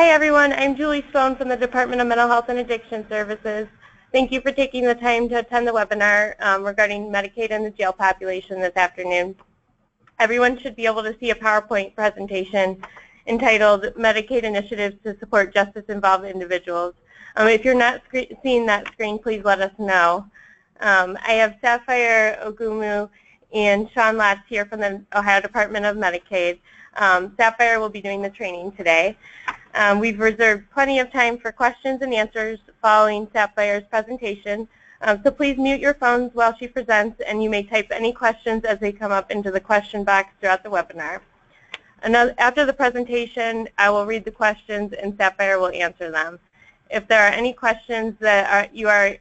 Hi everyone, I'm Julie Stone from the Department of Mental Health and Addiction Services. Thank you for taking the time to attend the webinar um, regarding Medicaid and the jail population this afternoon. Everyone should be able to see a PowerPoint presentation entitled Medicaid Initiatives to Support Justice-Involved Individuals. Um, if you're not seeing that screen, please let us know. Um, I have Sapphire Ogumu and Sean Latz here from the Ohio Department of Medicaid. Um, Sapphire will be doing the training today. Um, we've reserved plenty of time for questions and answers following Sapphire's presentation. Um, so please mute your phones while she presents, and you may type any questions as they come up into the question box throughout the webinar. Another, after the presentation, I will read the questions, and Sapphire will answer them. If there are any questions that are, you are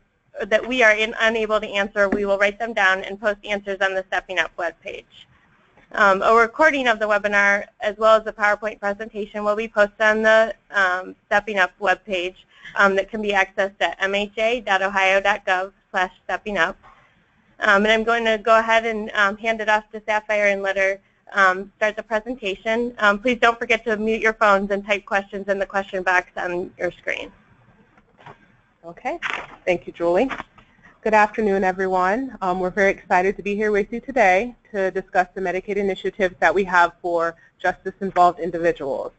that we are in, unable to answer, we will write them down and post answers on the Stepping Up webpage. Um, a recording of the webinar as well as the PowerPoint presentation will be posted on the um, Stepping Up webpage um, that can be accessed at mha.ohio.gov slash stepping up. Um, and I'm going to go ahead and um, hand it off to Sapphire and let her um, start the presentation. please don't forget to mute your phones and type questions in the question box on your screen. Okay, thank you, Julie. Good afternoon, everyone. Um, we're very excited to be here with you today to discuss the Medicaid initiatives that we have for justice-involved individuals.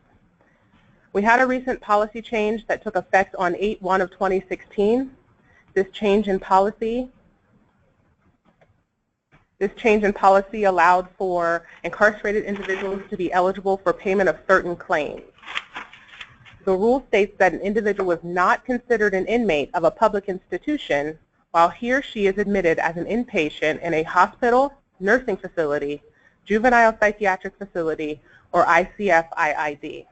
We had a recent policy change that took effect on 8-1 of 2016. This change in policy this change in policy allowed for incarcerated individuals to be eligible for payment of certain claims. The rule states that an individual is not considered an inmate of a public institution while he or she is admitted as an inpatient in a hospital, nursing facility, juvenile psychiatric facility, or ICF-IID.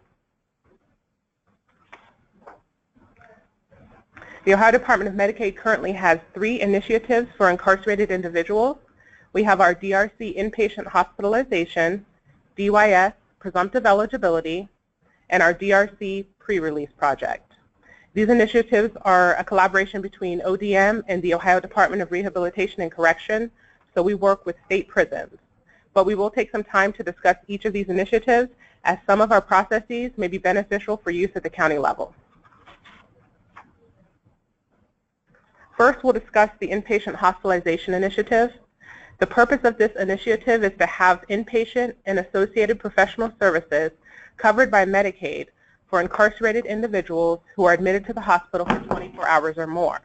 The Ohio Department of Medicaid currently has three initiatives for incarcerated individuals. We have our DRC inpatient hospitalization, DYS presumptive eligibility, and our DRC pre-release project. These initiatives are a collaboration between ODM and the Ohio Department of Rehabilitation and Correction, so we work with state prisons. But we will take some time to discuss each of these initiatives as some of our processes may be beneficial for use at the county level. First, we'll discuss the inpatient hospitalization initiative. The purpose of this initiative is to have inpatient and associated professional services covered by Medicaid for incarcerated individuals who are admitted to the hospital for 24 hours or more.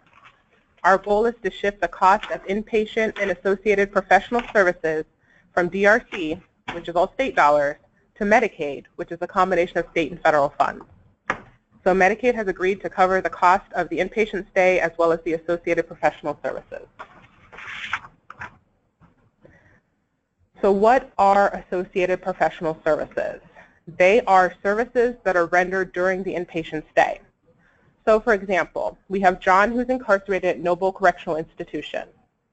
Our goal is to shift the cost of inpatient and associated professional services from DRC, which is all state dollars, to Medicaid, which is a combination of state and federal funds. So Medicaid has agreed to cover the cost of the inpatient stay as well as the associated professional services. So what are associated professional services? They are services that are rendered during the inpatient stay. So for example, we have John who's incarcerated at Noble Correctional Institution.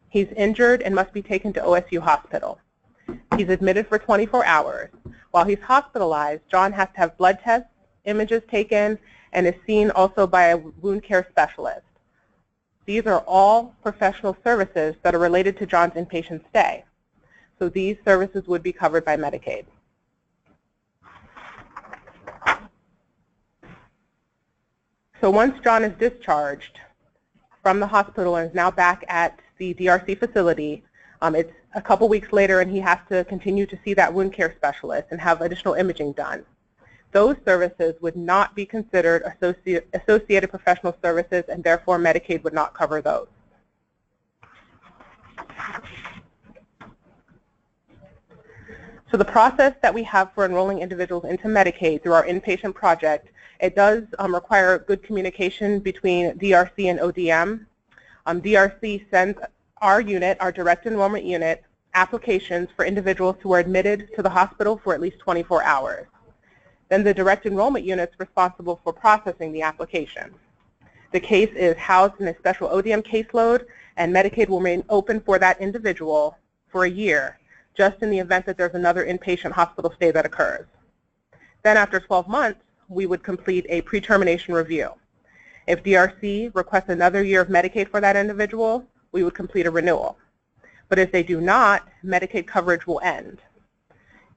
He's injured and must be taken to OSU Hospital. He's admitted for 24 hours. While he's hospitalized, John has to have blood tests, images taken, and is seen also by a wound care specialist. These are all professional services that are related to John's inpatient stay. So these services would be covered by Medicaid. So once John is discharged from the hospital and is now back at the DRC facility, um, it's a couple weeks later and he has to continue to see that wound care specialist and have additional imaging done. Those services would not be considered associate, associated professional services and therefore Medicaid would not cover those. So the process that we have for enrolling individuals into Medicaid through our inpatient project it does um, require good communication between DRC and ODM. Um, DRC sends our unit, our direct enrollment unit, applications for individuals who are admitted to the hospital for at least 24 hours. Then the direct enrollment unit is responsible for processing the application. The case is housed in a special ODM caseload, and Medicaid will remain open for that individual for a year, just in the event that there's another inpatient hospital stay that occurs. Then after 12 months, we would complete a pre-termination review. If DRC requests another year of Medicaid for that individual, we would complete a renewal. But if they do not, Medicaid coverage will end.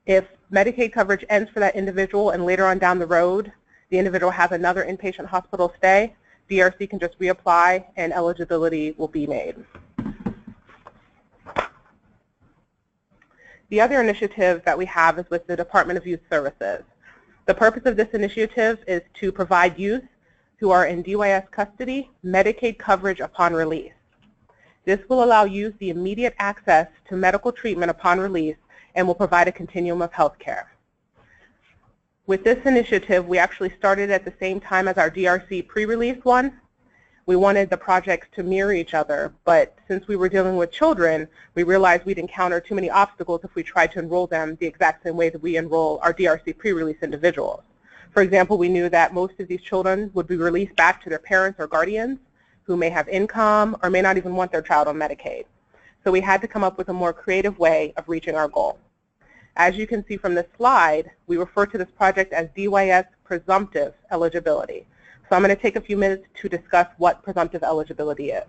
If Medicaid coverage ends for that individual and later on down the road, the individual has another inpatient hospital stay, DRC can just reapply and eligibility will be made. The other initiative that we have is with the Department of Youth Services. The purpose of this initiative is to provide youth who are in DYS custody Medicaid coverage upon release. This will allow youth the immediate access to medical treatment upon release and will provide a continuum of health care. With this initiative, we actually started at the same time as our DRC pre-release one. We wanted the projects to mirror each other, but since we were dealing with children, we realized we'd encounter too many obstacles if we tried to enroll them the exact same way that we enroll our DRC pre-release individuals. For example, we knew that most of these children would be released back to their parents or guardians who may have income or may not even want their child on Medicaid. So we had to come up with a more creative way of reaching our goal. As you can see from this slide, we refer to this project as DYS presumptive eligibility. So I'm going to take a few minutes to discuss what presumptive eligibility is.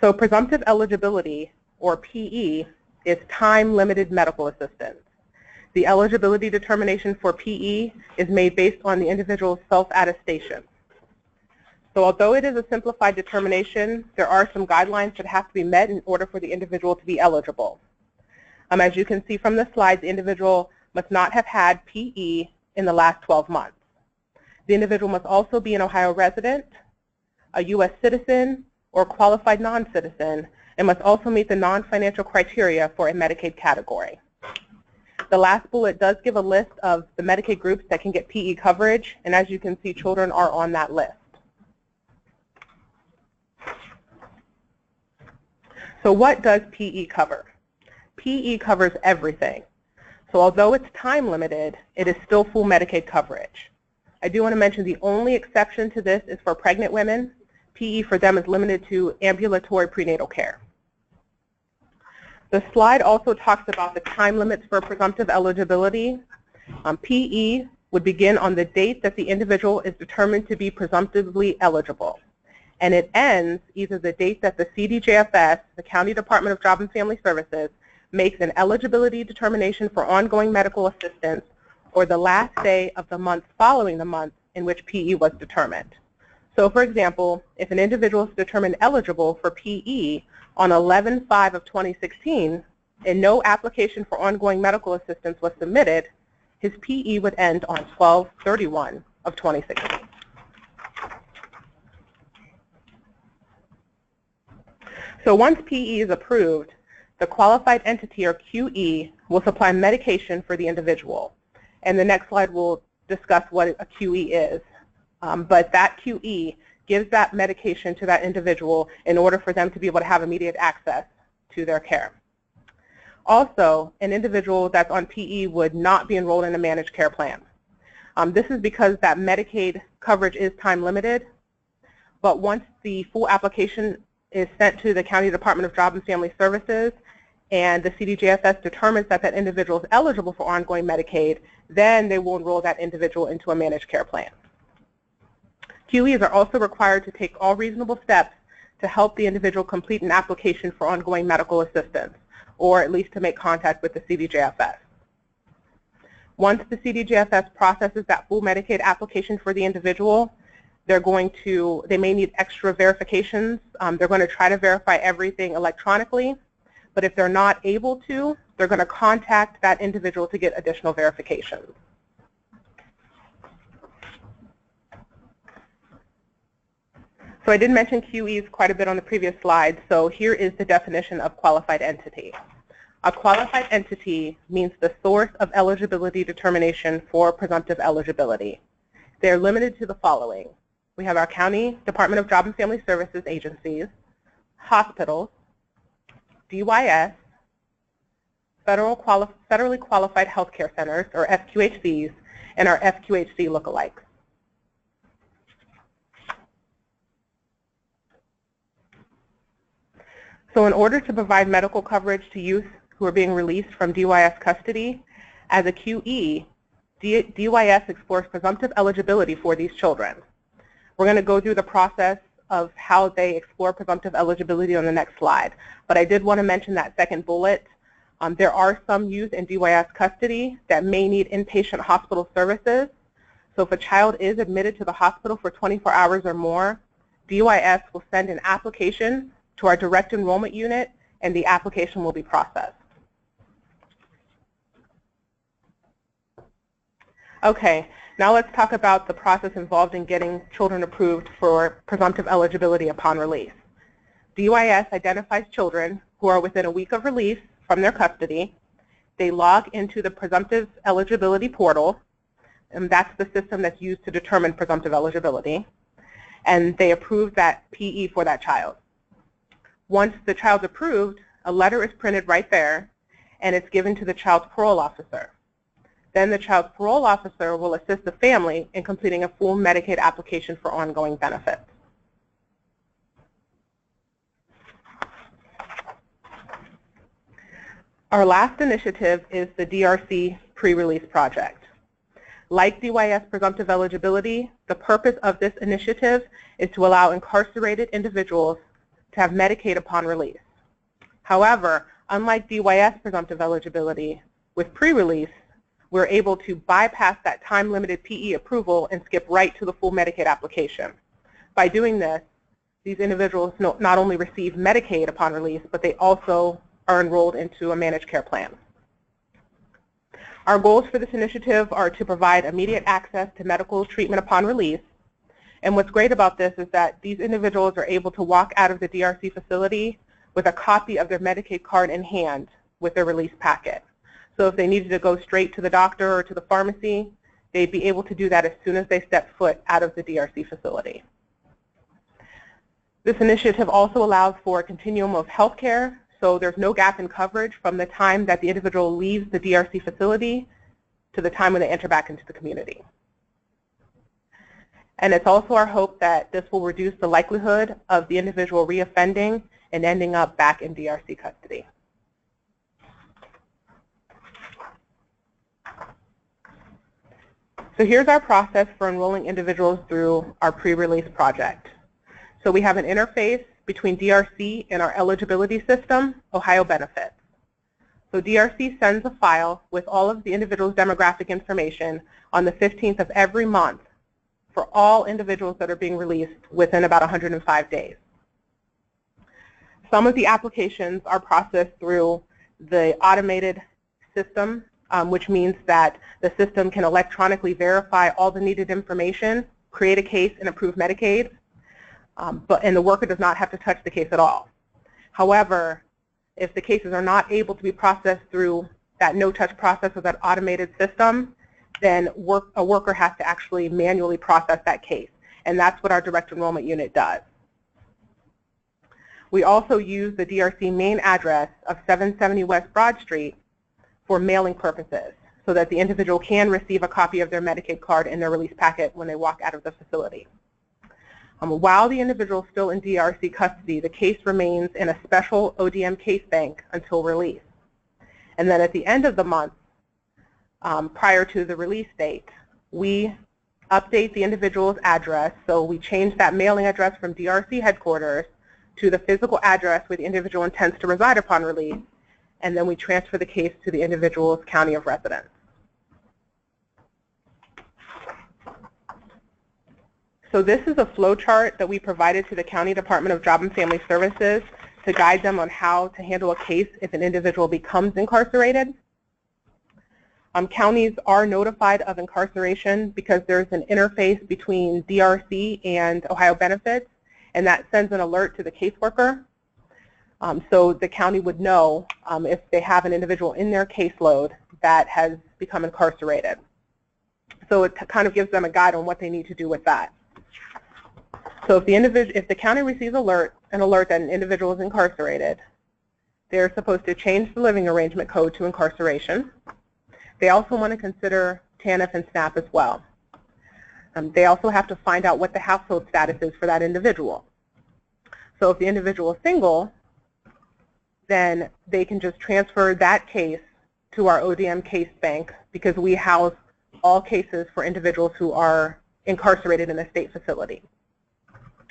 So presumptive eligibility, or PE, is time-limited medical assistance. The eligibility determination for PE is made based on the individual's self-attestation. So although it is a simplified determination, there are some guidelines that have to be met in order for the individual to be eligible. Um, as you can see from the slide, the individual must not have had PE in the last 12 months. The individual must also be an Ohio resident, a U.S. citizen, or qualified non-citizen, and must also meet the non-financial criteria for a Medicaid category. The last bullet does give a list of the Medicaid groups that can get PE coverage, and as you can see, children are on that list. So what does PE cover? PE covers everything. So although it's time limited, it is still full Medicaid coverage. I do want to mention the only exception to this is for pregnant women. PE for them is limited to ambulatory prenatal care. The slide also talks about the time limits for presumptive eligibility. Um, PE would begin on the date that the individual is determined to be presumptively eligible and it ends either the date that the CDJFS, the County Department of Job and Family Services, makes an eligibility determination for ongoing medical assistance or the last day of the month following the month in which PE was determined. So for example, if an individual is determined eligible for PE on 11-5 of 2016 and no application for ongoing medical assistance was submitted, his PE would end on 12-31 of 2016. So once PE is approved, the qualified entity, or QE, will supply medication for the individual. And the next slide will discuss what a QE is. Um, but that QE gives that medication to that individual in order for them to be able to have immediate access to their care. Also, an individual that's on PE would not be enrolled in a managed care plan. Um, this is because that Medicaid coverage is time limited, but once the full application is sent to the County Department of Job and Family Services, and the CDJFS determines that that individual is eligible for ongoing Medicaid, then they will enroll that individual into a managed care plan. QEs are also required to take all reasonable steps to help the individual complete an application for ongoing medical assistance, or at least to make contact with the CDJFS. Once the CDJFS processes that full Medicaid application for the individual, they're going to, they may need extra verifications. Um, they're going to try to verify everything electronically. But if they're not able to, they're going to contact that individual to get additional verification. So I did mention QEs quite a bit on the previous slide, so here is the definition of qualified entity. A qualified entity means the source of eligibility determination for presumptive eligibility. They are limited to the following. We have our county Department of Job and Family Services agencies, hospitals, DYS, federal quali federally qualified healthcare centers, or FQHCs, and our FQHC lookalikes. So in order to provide medical coverage to youth who are being released from DYS custody, as a QE, DYS explores presumptive eligibility for these children. We're going to go through the process of how they explore presumptive eligibility on the next slide. But I did want to mention that second bullet. Um, there are some youth in DYS custody that may need inpatient hospital services. So if a child is admitted to the hospital for 24 hours or more, DYS will send an application to our direct enrollment unit and the application will be processed. Okay, now let's talk about the process involved in getting children approved for presumptive eligibility upon release. DYS identifies children who are within a week of release from their custody. They log into the presumptive eligibility portal, and that's the system that's used to determine presumptive eligibility, and they approve that PE for that child. Once the child's approved, a letter is printed right there, and it's given to the child's parole officer. Then the child's parole officer will assist the family in completing a full Medicaid application for ongoing benefits. Our last initiative is the DRC pre-release project. Like DYS presumptive eligibility, the purpose of this initiative is to allow incarcerated individuals to have Medicaid upon release. However, unlike DYS presumptive eligibility, with pre-release, we're able to bypass that time-limited PE approval and skip right to the full Medicaid application. By doing this, these individuals not only receive Medicaid upon release, but they also are enrolled into a managed care plan. Our goals for this initiative are to provide immediate access to medical treatment upon release. And what's great about this is that these individuals are able to walk out of the DRC facility with a copy of their Medicaid card in hand with their release packet. So if they needed to go straight to the doctor or to the pharmacy, they'd be able to do that as soon as they step foot out of the DRC facility. This initiative also allows for a continuum of health care, so there's no gap in coverage from the time that the individual leaves the DRC facility to the time when they enter back into the community. And it's also our hope that this will reduce the likelihood of the individual reoffending and ending up back in DRC custody. So here's our process for enrolling individuals through our pre-release project. So we have an interface between DRC and our eligibility system, Ohio Benefits. So DRC sends a file with all of the individual's demographic information on the 15th of every month for all individuals that are being released within about 105 days. Some of the applications are processed through the automated system um, which means that the system can electronically verify all the needed information, create a case, and approve Medicaid, um, but, and the worker does not have to touch the case at all. However, if the cases are not able to be processed through that no-touch process or that automated system, then work, a worker has to actually manually process that case. And that's what our direct enrollment unit does. We also use the DRC main address of 770 West Broad Street for mailing purposes so that the individual can receive a copy of their Medicaid card in their release packet when they walk out of the facility. Um, while the individual is still in DRC custody, the case remains in a special ODM case bank until release. And then at the end of the month, um, prior to the release date, we update the individual's address. So we change that mailing address from DRC headquarters to the physical address where the individual intends to reside upon release and then we transfer the case to the individual's county of residence. So this is a flow chart that we provided to the County Department of Job and Family Services to guide them on how to handle a case if an individual becomes incarcerated. Um, counties are notified of incarceration because there's an interface between DRC and Ohio Benefits, and that sends an alert to the caseworker um, so the county would know um, if they have an individual in their caseload that has become incarcerated. So it kind of gives them a guide on what they need to do with that. So if the individual, if the county receives alert, an alert that an individual is incarcerated, they're supposed to change the living arrangement code to incarceration. They also want to consider TANF and SNAP as well. Um, they also have to find out what the household status is for that individual. So if the individual is single, then they can just transfer that case to our ODM case bank because we house all cases for individuals who are incarcerated in a state facility.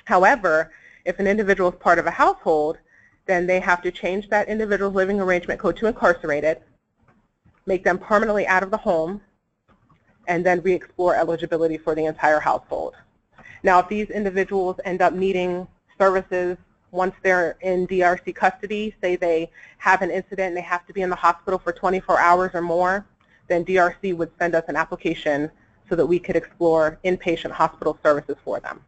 However, if an individual is part of a household, then they have to change that individual's living arrangement code to incarcerated, make them permanently out of the home, and then re-explore eligibility for the entire household. Now, if these individuals end up needing services once they're in DRC custody, say they have an incident and they have to be in the hospital for 24 hours or more, then DRC would send us an application so that we could explore inpatient hospital services for them.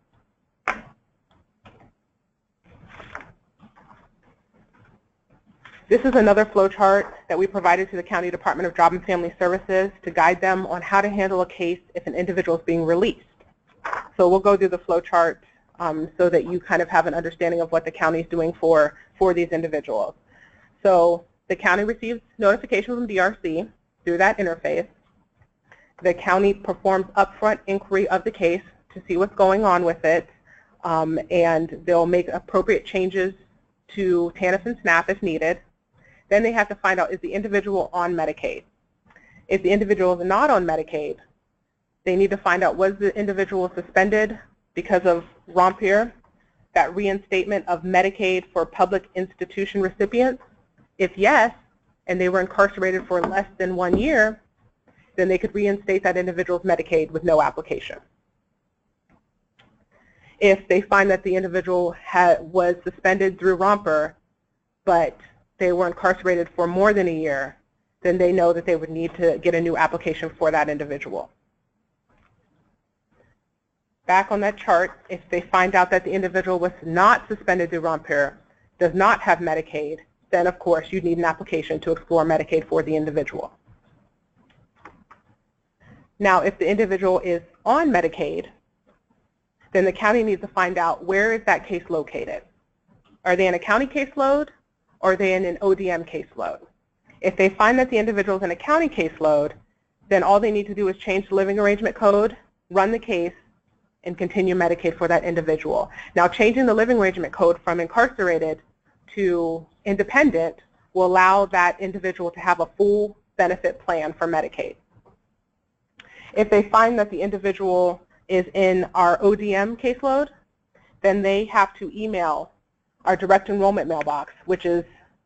This is another flowchart that we provided to the County Department of Job and Family Services to guide them on how to handle a case if an individual is being released. So we'll go through the flowchart um, so that you kind of have an understanding of what the county is doing for, for these individuals. So the county receives notification from DRC through that interface. The county performs upfront inquiry of the case to see what's going on with it, um, and they'll make appropriate changes to TANF and SNAP if needed. Then they have to find out, is the individual on Medicaid? If the individual is not on Medicaid, they need to find out, was the individual suspended because of ROMPIR, that reinstatement of Medicaid for public institution recipients? If yes, and they were incarcerated for less than one year, then they could reinstate that individual's Medicaid with no application. If they find that the individual had, was suspended through ROMPIR, but they were incarcerated for more than a year, then they know that they would need to get a new application for that individual. Back on that chart, if they find out that the individual was not suspended through ROMPIR, does not have Medicaid, then of course you need an application to explore Medicaid for the individual. Now, if the individual is on Medicaid, then the county needs to find out where is that case located. Are they in a county caseload or are they in an ODM caseload? If they find that the individual is in a county caseload, then all they need to do is change the living arrangement code, run the case, and continue Medicaid for that individual. Now, changing the living arrangement code from incarcerated to independent will allow that individual to have a full benefit plan for Medicaid. If they find that the individual is in our ODM caseload, then they have to email our direct enrollment mailbox, which is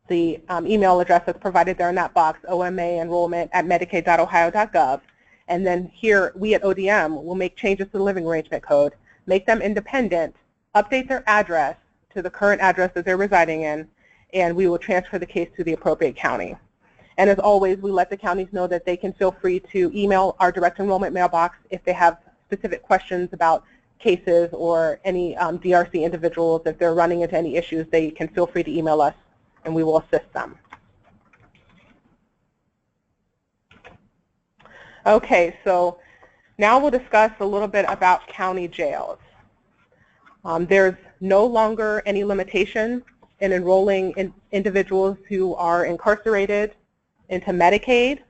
the um, email address that's provided there in that box, OMA enrollment at medicaid.ohio.gov. And then here, we at ODM will make changes to the living arrangement code, make them independent, update their address to the current address that they're residing in, and we will transfer the case to the appropriate county. And as always, we let the counties know that they can feel free to email our direct enrollment mailbox if they have specific questions about cases or any um, DRC individuals. If they're running into any issues, they can feel free to email us and we will assist them. Okay, so now we'll discuss a little bit about county jails. Um, there's no longer any limitation in enrolling in individuals who are incarcerated into Medicaid.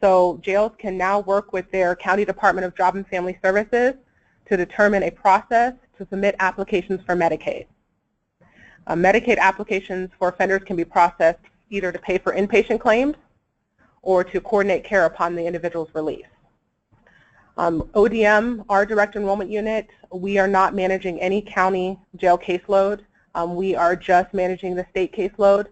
So jails can now work with their County Department of Job and Family Services to determine a process to submit applications for Medicaid. Uh, Medicaid applications for offenders can be processed either to pay for inpatient claims or to coordinate care upon the individual's release. Um, ODM, our direct enrollment unit, we are not managing any county jail caseload. Um, we are just managing the state caseload.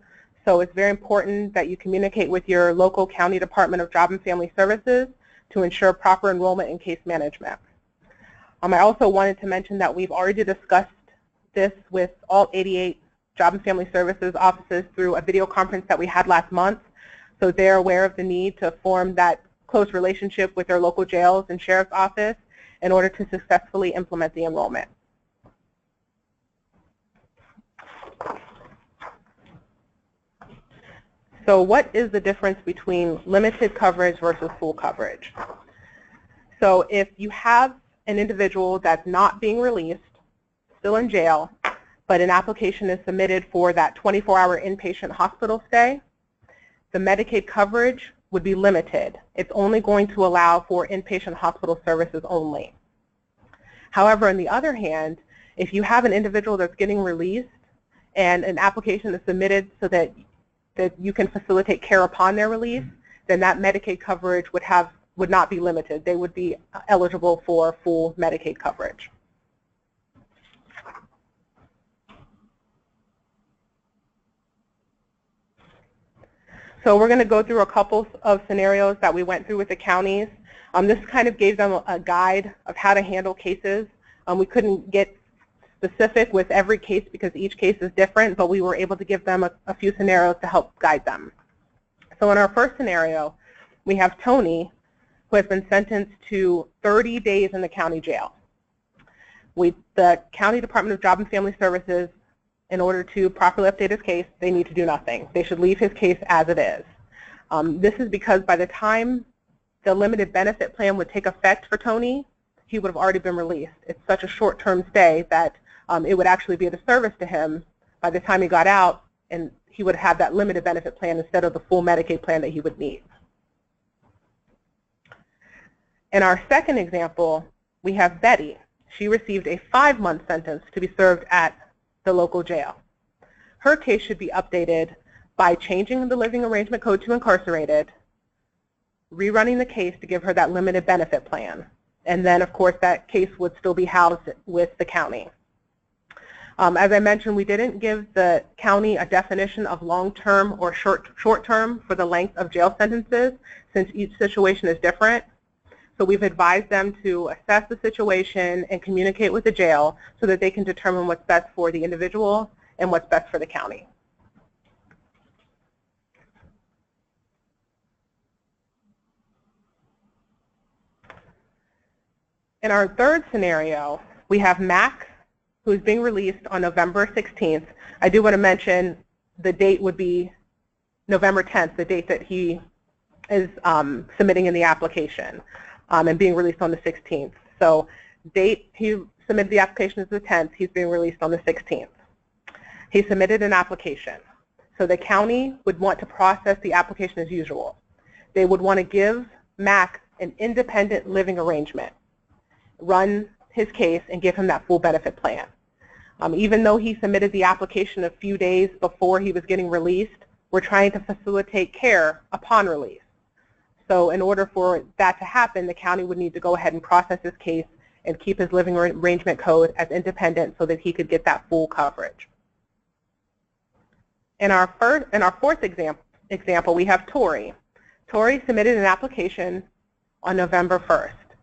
So it's very important that you communicate with your local county department of job and family services to ensure proper enrollment and case management. Um, I also wanted to mention that we've already discussed this with all 88 job and family services offices through a video conference that we had last month. So they're aware of the need to form that close relationship with their local jails and sheriff's office in order to successfully implement the enrollment. So what is the difference between limited coverage versus full coverage? So if you have an individual that's not being released, still in jail, but an application is submitted for that 24-hour inpatient hospital stay, the Medicaid coverage would be limited. It's only going to allow for inpatient hospital services only. However, on the other hand, if you have an individual that's getting released and an application is submitted so that, that you can facilitate care upon their release, then that Medicaid coverage would, have, would not be limited. They would be eligible for full Medicaid coverage. So we're going to go through a couple of scenarios that we went through with the counties. Um, this kind of gave them a guide of how to handle cases. Um, we couldn't get specific with every case because each case is different, but we were able to give them a, a few scenarios to help guide them. So in our first scenario, we have Tony, who has been sentenced to 30 days in the county jail. We, the County Department of Job and Family Services, in order to properly update his case, they need to do nothing. They should leave his case as it is. Um, this is because by the time the limited benefit plan would take effect for Tony, he would have already been released. It's such a short-term stay that um, it would actually be a disservice to him by the time he got out and he would have that limited benefit plan instead of the full Medicaid plan that he would need. In our second example, we have Betty. She received a five-month sentence to be served at the local jail. Her case should be updated by changing the living arrangement code to incarcerated, rerunning the case to give her that limited benefit plan, and then of course that case would still be housed with the county. Um, as I mentioned, we didn't give the county a definition of long-term or short short-term for the length of jail sentences since each situation is different. So we've advised them to assess the situation and communicate with the jail so that they can determine what's best for the individual and what's best for the county. In our third scenario, we have Mac, who is being released on November 16th. I do want to mention the date would be November 10th, the date that he is um, submitting in the application um, and being released on the 16th. So date he submitted the application is the 10th. He's being released on the 16th. He submitted an application. So the county would want to process the application as usual. They would want to give Mac an independent living arrangement, run his case, and give him that full benefit plan. Um, even though he submitted the application a few days before he was getting released, we're trying to facilitate care upon release. So in order for that to happen, the county would need to go ahead and process his case and keep his living arrangement code as independent so that he could get that full coverage. In our, first, in our fourth example, example, we have Tori. Tori submitted an application on November 1st,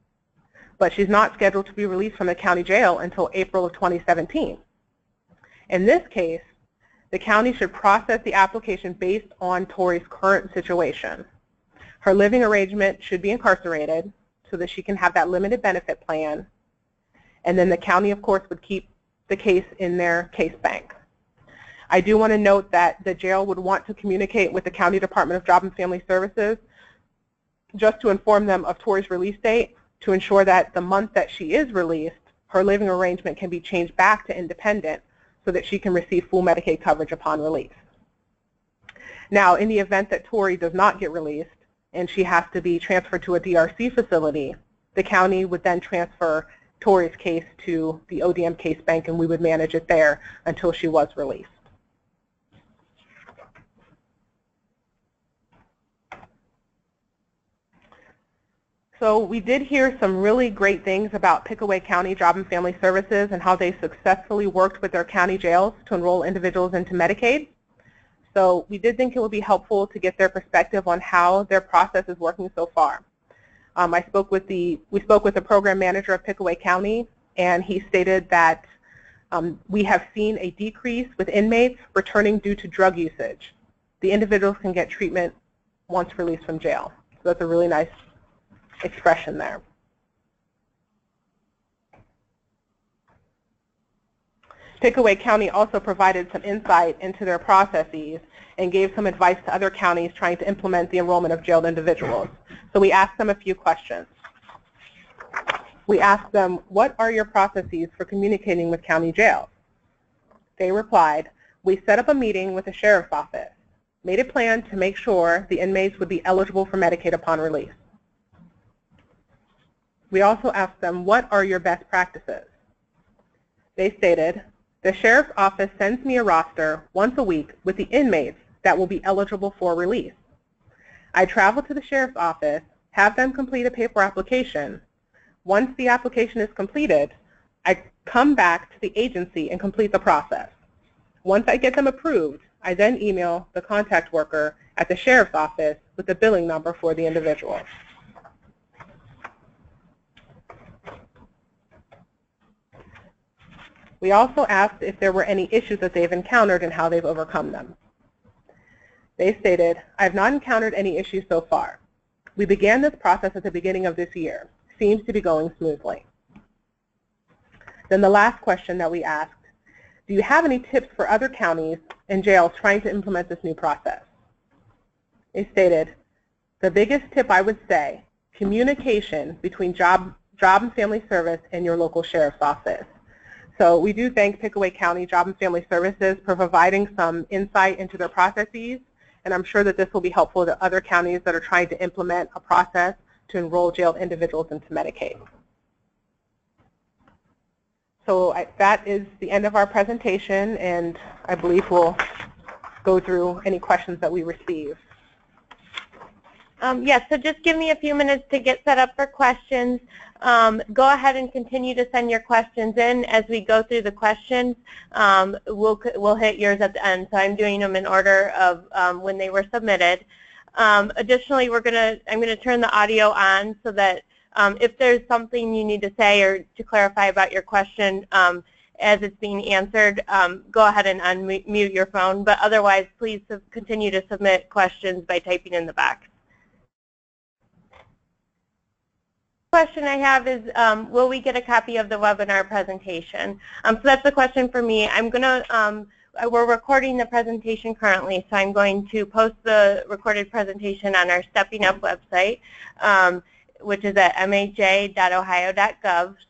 but she's not scheduled to be released from the county jail until April of 2017. In this case, the county should process the application based on Tori's current situation. Her living arrangement should be incarcerated so that she can have that limited benefit plan. And then the county, of course, would keep the case in their case bank. I do want to note that the jail would want to communicate with the County Department of Job and Family Services just to inform them of Tori's release date to ensure that the month that she is released, her living arrangement can be changed back to independent so that she can receive full Medicaid coverage upon release. Now, in the event that Tori does not get released, and she has to be transferred to a DRC facility, the county would then transfer Tori's case to the ODM case bank and we would manage it there until she was released. So we did hear some really great things about Pickaway County Job and Family Services and how they successfully worked with their county jails to enroll individuals into Medicaid. So we did think it would be helpful to get their perspective on how their process is working so far. Um, I spoke with the, we spoke with the program manager of Pickaway County, and he stated that um, we have seen a decrease with inmates returning due to drug usage. The individuals can get treatment once released from jail. So that's a really nice expression there. Pickaway County also provided some insight into their processes and gave some advice to other counties trying to implement the enrollment of jailed individuals. So we asked them a few questions. We asked them, what are your processes for communicating with county jails? They replied, we set up a meeting with the sheriff's office, made a plan to make sure the inmates would be eligible for Medicaid upon release. We also asked them, what are your best practices? They stated, the Sheriff's Office sends me a roster once a week with the inmates that will be eligible for release. I travel to the Sheriff's Office, have them complete a paper application. Once the application is completed, I come back to the agency and complete the process. Once I get them approved, I then email the contact worker at the sheriff's office with the billing number for the individual. We also asked if there were any issues that they've encountered and how they've overcome them. They stated, I have not encountered any issues so far. We began this process at the beginning of this year. Seems to be going smoothly. Then the last question that we asked, do you have any tips for other counties and jails trying to implement this new process? They stated, the biggest tip I would say, communication between job, job and family service and your local sheriff's office. So we do thank Pickaway County Job and Family Services for providing some insight into their processes, and I'm sure that this will be helpful to other counties that are trying to implement a process to enroll jailed individuals into Medicaid. So I, that is the end of our presentation, and I believe we'll go through any questions that we receive. Um, yes, so just give me a few minutes to get set up for questions. Um, go ahead and continue to send your questions in as we go through the questions. Um, we'll, we'll hit yours at the end, so I'm doing them in order of um, when they were submitted. Um, additionally, we're gonna, I'm going to turn the audio on so that um, if there's something you need to say or to clarify about your question um, as it's being answered, go ahead and unmute your phone. But otherwise, please continue to submit questions by typing in the box. Question I have is, um, will we get a copy of the webinar presentation? Um, so that's a question for me. I'm going to, um, we're recording the presentation currently, so I'm going to post the recorded presentation on our Stepping Up website, um, which is at mha.ohio.gov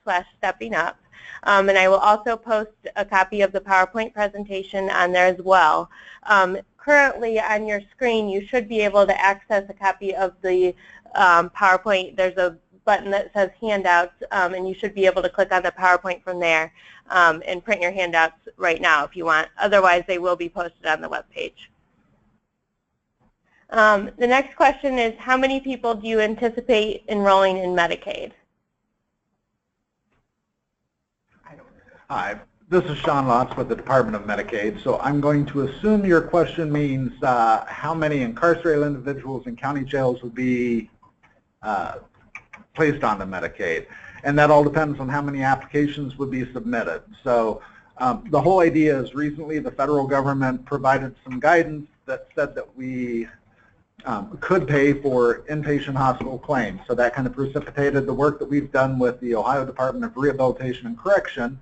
slash stepping up. Um, and I will also post a copy of the PowerPoint presentation on there as well. Um, currently on your screen, you should be able to access a copy of the um, PowerPoint. There's a button that says handouts, um, and you should be able to click on the PowerPoint from there um, and print your handouts right now if you want. Otherwise, they will be posted on the web page. Um, the next question is, how many people do you anticipate enrolling in Medicaid? Hi, this is Sean Lotz with the Department of Medicaid. So I'm going to assume your question means uh, how many incarcerated individuals in county jails would be uh, placed onto Medicaid. And that all depends on how many applications would be submitted. So um, the whole idea is recently the federal government provided some guidance that said that we um, could pay for inpatient hospital claims. So that kind of precipitated the work that we've done with the Ohio Department of Rehabilitation and Correction,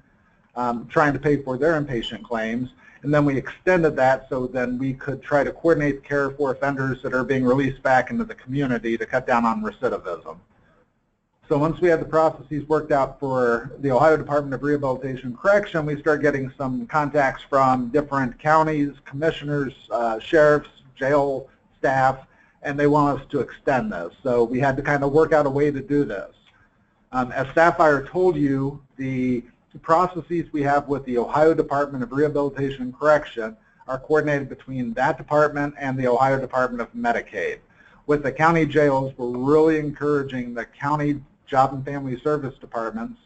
um, trying to pay for their inpatient claims. And then we extended that so then we could try to coordinate care for offenders that are being released back into the community to cut down on recidivism. So once we had the processes worked out for the Ohio Department of Rehabilitation Correction, we started getting some contacts from different counties, commissioners, uh, sheriffs, jail staff, and they want us to extend this. So we had to kind of work out a way to do this. Um, as Sapphire told you, the processes we have with the Ohio Department of Rehabilitation and Correction are coordinated between that department and the Ohio Department of Medicaid. With the county jails, we're really encouraging the county Job and Family Service Departments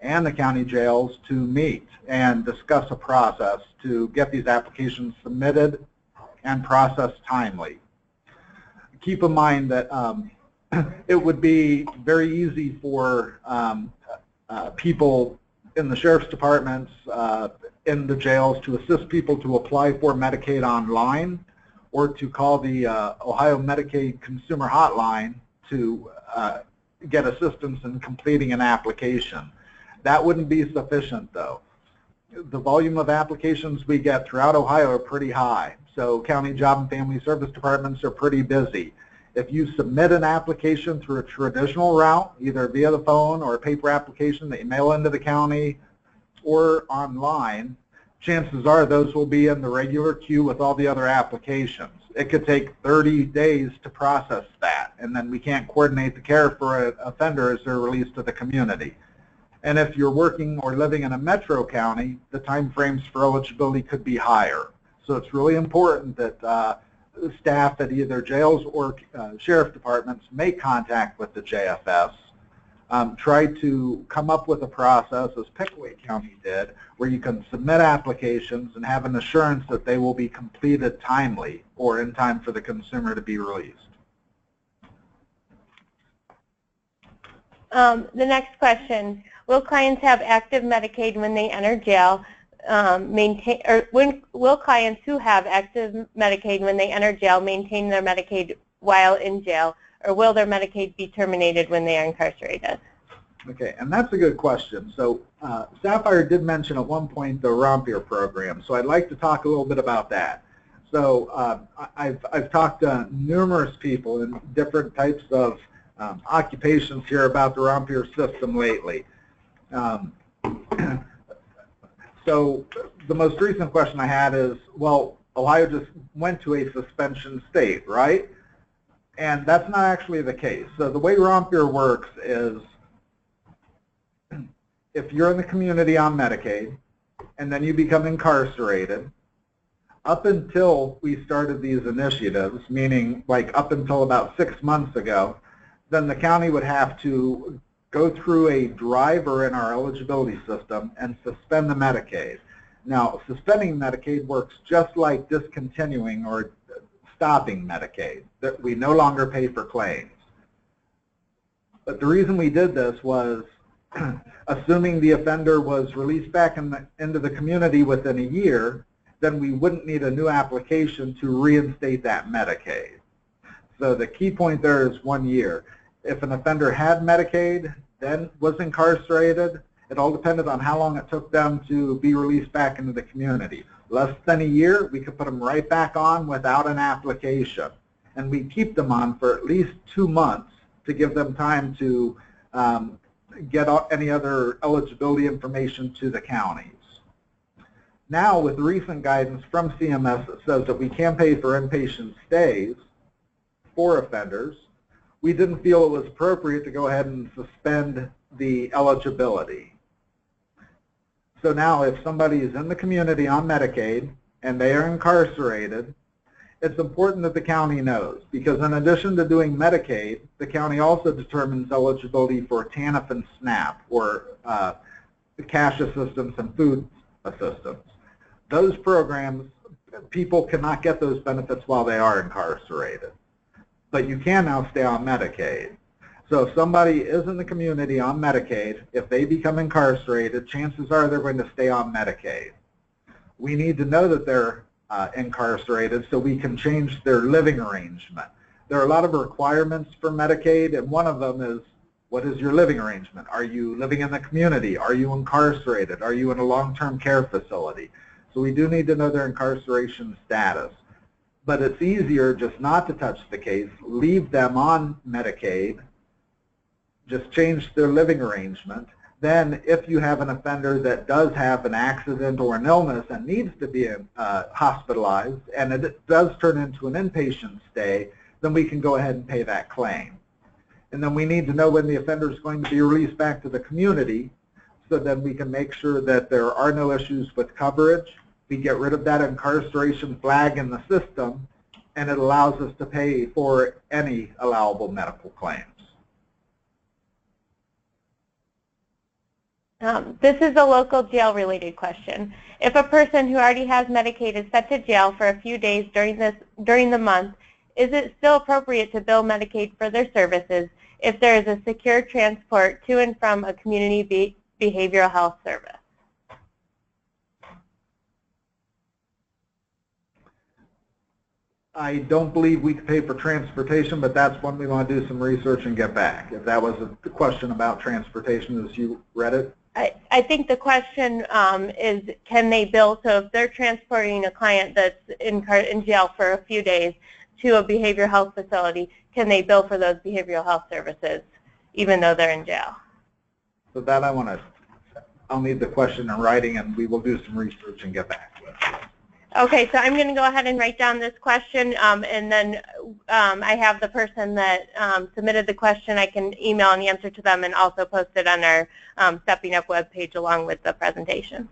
and the county jails to meet and discuss a process to get these applications submitted and processed timely. Keep in mind that um, it would be very easy for um, uh, people in the sheriff's departments, uh, in the jails, to assist people to apply for Medicaid online or to call the uh, Ohio Medicaid Consumer Hotline to uh, get assistance in completing an application. That wouldn't be sufficient though. The volume of applications we get throughout Ohio are pretty high, so county job and family service departments are pretty busy. If you submit an application through a traditional route, either via the phone or a paper application that you mail into the county or online, chances are those will be in the regular queue with all the other applications. It could take 30 days to process that, and then we can't coordinate the care for an offender as they're released to the community. And if you're working or living in a metro county, the time frames for eligibility could be higher. So it's really important that uh, staff at either jails or uh, sheriff departments make contact with the JFS um, try to come up with a process, as Pickaway County did, where you can submit applications and have an assurance that they will be completed timely or in time for the consumer to be released. Um, the next question, will clients have active Medicaid when they enter jail? Um, maintain, or when, will clients who have active Medicaid when they enter jail maintain their Medicaid while in jail, or will their Medicaid be terminated when they are incarcerated? Okay, and that's a good question. So uh, Sapphire did mention at one point the ROMPIR program, so I'd like to talk a little bit about that. So uh, I've, I've talked to numerous people in different types of um, occupations here about the ROMPIR system lately. Um, so the most recent question I had is, well, Ohio just went to a suspension state, right? And that's not actually the case. So the way ROMPIR works is if you're in the community on Medicaid and then you become incarcerated, up until we started these initiatives, meaning like up until about six months ago, then the county would have to go through a driver in our eligibility system and suspend the Medicaid. Now, suspending Medicaid works just like discontinuing or stopping Medicaid, that we no longer pay for claims. But the reason we did this was assuming the offender was released back in the, into the community within a year, then we wouldn't need a new application to reinstate that Medicaid. So the key point there is one year. If an offender had Medicaid, then was incarcerated, it all depended on how long it took them to be released back into the community. Less than a year, we could put them right back on without an application. And we keep them on for at least two months to give them time to um, get any other eligibility information to the counties. Now, with recent guidance from CMS that says that we can pay for inpatient stays for offenders, we didn't feel it was appropriate to go ahead and suspend the eligibility. So now if somebody is in the community on Medicaid and they are incarcerated, it's important that the county knows because in addition to doing Medicaid, the county also determines eligibility for TANF and SNAP or uh, cash assistance and food assistance. Those programs, people cannot get those benefits while they are incarcerated. But you can now stay on Medicaid. So if somebody is in the community on Medicaid, if they become incarcerated, chances are they're going to stay on Medicaid. We need to know that they're uh, incarcerated so we can change their living arrangement. There are a lot of requirements for Medicaid, and one of them is, what is your living arrangement? Are you living in the community? Are you incarcerated? Are you in a long-term care facility? So we do need to know their incarceration status. But it's easier just not to touch the case, leave them on Medicaid, just change their living arrangement. Then if you have an offender that does have an accident or an illness and needs to be uh, hospitalized and it does turn into an inpatient stay, then we can go ahead and pay that claim. And then we need to know when the offender is going to be released back to the community so then we can make sure that there are no issues with coverage. We get rid of that incarceration flag in the system and it allows us to pay for any allowable medical claims. Um, this is a local jail-related question. If a person who already has Medicaid is sent to jail for a few days during this during the month, is it still appropriate to bill Medicaid for their services if there is a secure transport to and from a community be behavioral health service? I don't believe we pay for transportation, but that's one we want to do some research and get back. If that was a question about transportation as you read it. I, I think the question um, is can they bill, so if they're transporting a client that's in, in jail for a few days to a behavioral health facility, can they bill for those behavioral health services even though they're in jail? So that I want to, I'll need the question in writing and we will do some research and get back to it. Okay, so I'm going to go ahead and write down this question, um, and then um, I have the person that um, submitted the question. I can email an answer to them and also post it on our um, Stepping Up webpage along with the presentation.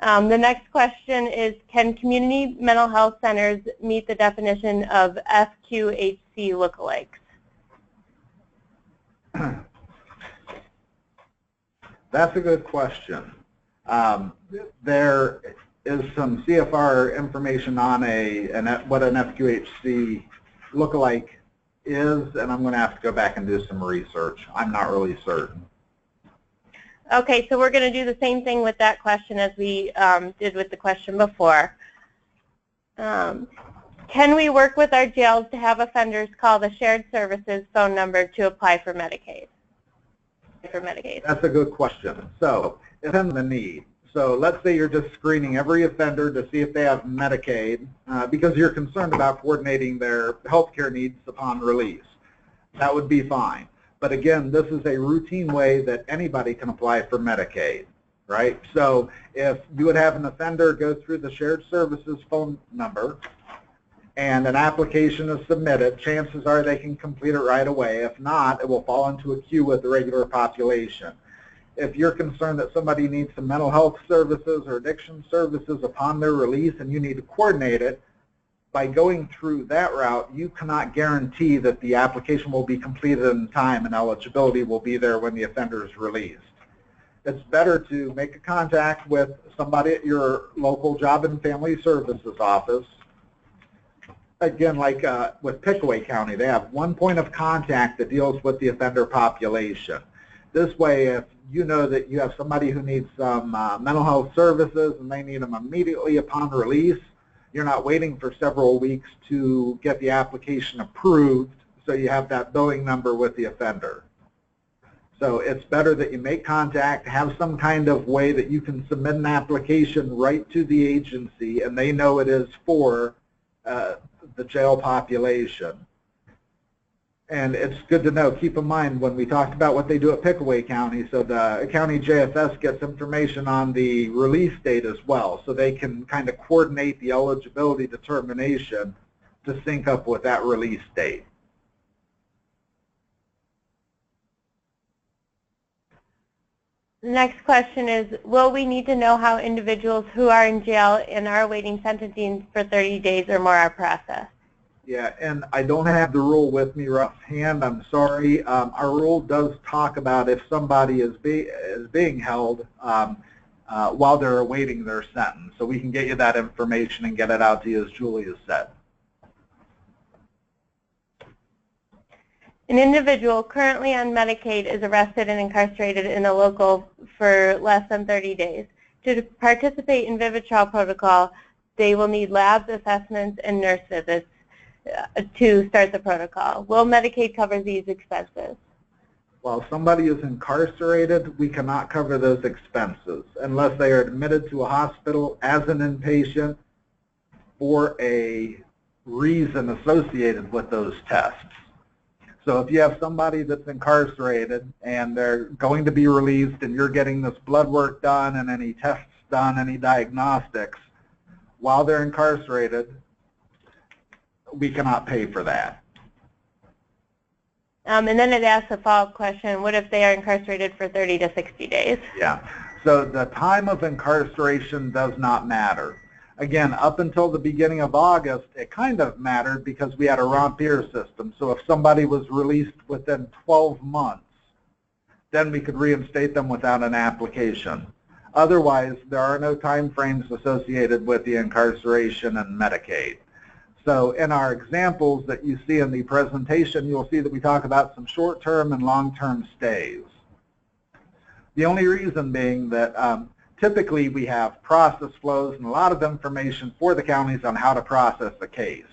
Um, the next question is, can community mental health centers meet the definition of FQHC lookalikes? That's a good question. Um, there is some CFR information on a, an, what an FQHC lookalike is, and I'm going to have to go back and do some research. I'm not really certain. Okay, so we're going to do the same thing with that question as we um, did with the question before. Um, can we work with our jails to have offenders call the shared services phone number to apply for Medicaid? For Medicaid. That's a good question. So, it's in the need. So let's say you're just screening every offender to see if they have Medicaid uh, because you're concerned about coordinating their health care needs upon release. That would be fine. But again, this is a routine way that anybody can apply for Medicaid, right? So if you would have an offender go through the shared services phone number and an application is submitted, chances are they can complete it right away. If not, it will fall into a queue with the regular population if you're concerned that somebody needs some mental health services or addiction services upon their release and you need to coordinate it, by going through that route, you cannot guarantee that the application will be completed in time and eligibility will be there when the offender is released. It's better to make a contact with somebody at your local job and family services office. Again, like uh, with Pickaway County, they have one point of contact that deals with the offender population. This way, if you know that you have somebody who needs some uh, mental health services and they need them immediately upon release, you're not waiting for several weeks to get the application approved so you have that billing number with the offender. So it's better that you make contact, have some kind of way that you can submit an application right to the agency and they know it is for uh, the jail population. And it's good to know, keep in mind when we talked about what they do at Pickaway County, so the county JFS gets information on the release date as well, so they can kind of coordinate the eligibility determination to sync up with that release date. Next question is, will we need to know how individuals who are in jail and are awaiting sentencing for 30 days or more are processed? Yeah, and I don't have the rule with me rough hand. I'm sorry. Um, our rule does talk about if somebody is, be, is being held um, uh, while they're awaiting their sentence. So we can get you that information and get it out to you as Julie has said. An individual currently on Medicaid is arrested and incarcerated in a local for less than 30 days. To participate in Vivitrol protocol, they will need labs, assessments, and nurse visits Uh, to start the protocol. Will Medicaid cover these expenses? While somebody is incarcerated, we cannot cover those expenses unless they are admitted to a hospital as an inpatient for a reason associated with those tests. So if you have somebody that's incarcerated and they're going to be released and you're getting this blood work done and any tests done, any diagnostics, while they're incarcerated, we cannot pay for that. Um, and then it asks a follow-up question, what if they are incarcerated for 30 to 60 days? Yeah. So the time of incarceration does not matter. Again, up until the beginning of August, it kind of mattered because we had a ROMPIR system. So if somebody was released within 12 months, then we could reinstate them without an application. Otherwise, there are no time frames associated with the incarceration and Medicaid. So in our examples that you see in the presentation, you'll see that we talk about some short-term and long-term stays. The only reason being that um, typically we have process flows and a lot of information for the counties on how to process a case.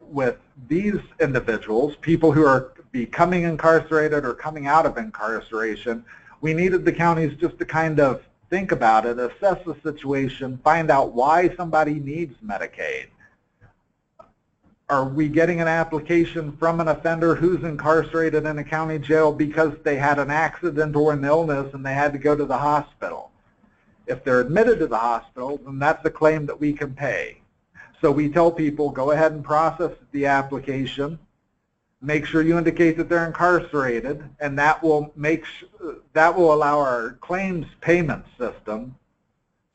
With these individuals, people who are becoming incarcerated or coming out of incarceration, we needed the counties just to kind of think about it, assess the situation, find out why somebody needs Medicaid are we getting an application from an offender who's incarcerated in a county jail because they had an accident or an illness and they had to go to the hospital? If they're admitted to the hospital, then that's a claim that we can pay. So we tell people, go ahead and process the application. Make sure you indicate that they're incarcerated, and that will make that will allow our claims payment system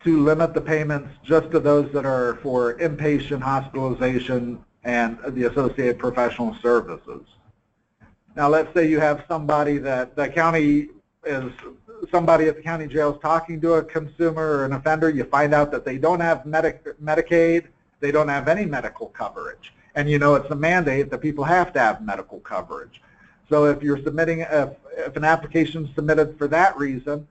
to limit the payments just to those that are for inpatient hospitalization and the associated professional services. Now let's say you have somebody that the county is somebody at the county jail is talking to a consumer or an offender, you find out that they don't have Medic Medicaid, they don't have any medical coverage. And you know it's a mandate that people have to have medical coverage. So if you're submitting, if, if an application is submitted for that reason,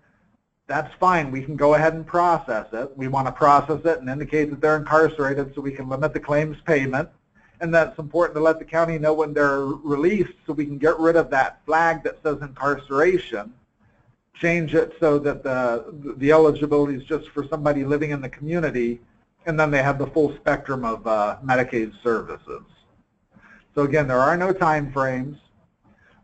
that's fine. We can go ahead and process it. We want to process it and indicate that they're incarcerated so we can limit the claims payment. And that's important to let the county know when they're released so we can get rid of that flag that says incarceration, change it so that the, the eligibility is just for somebody living in the community, and then they have the full spectrum of uh, Medicaid services. So again, there are no time frames.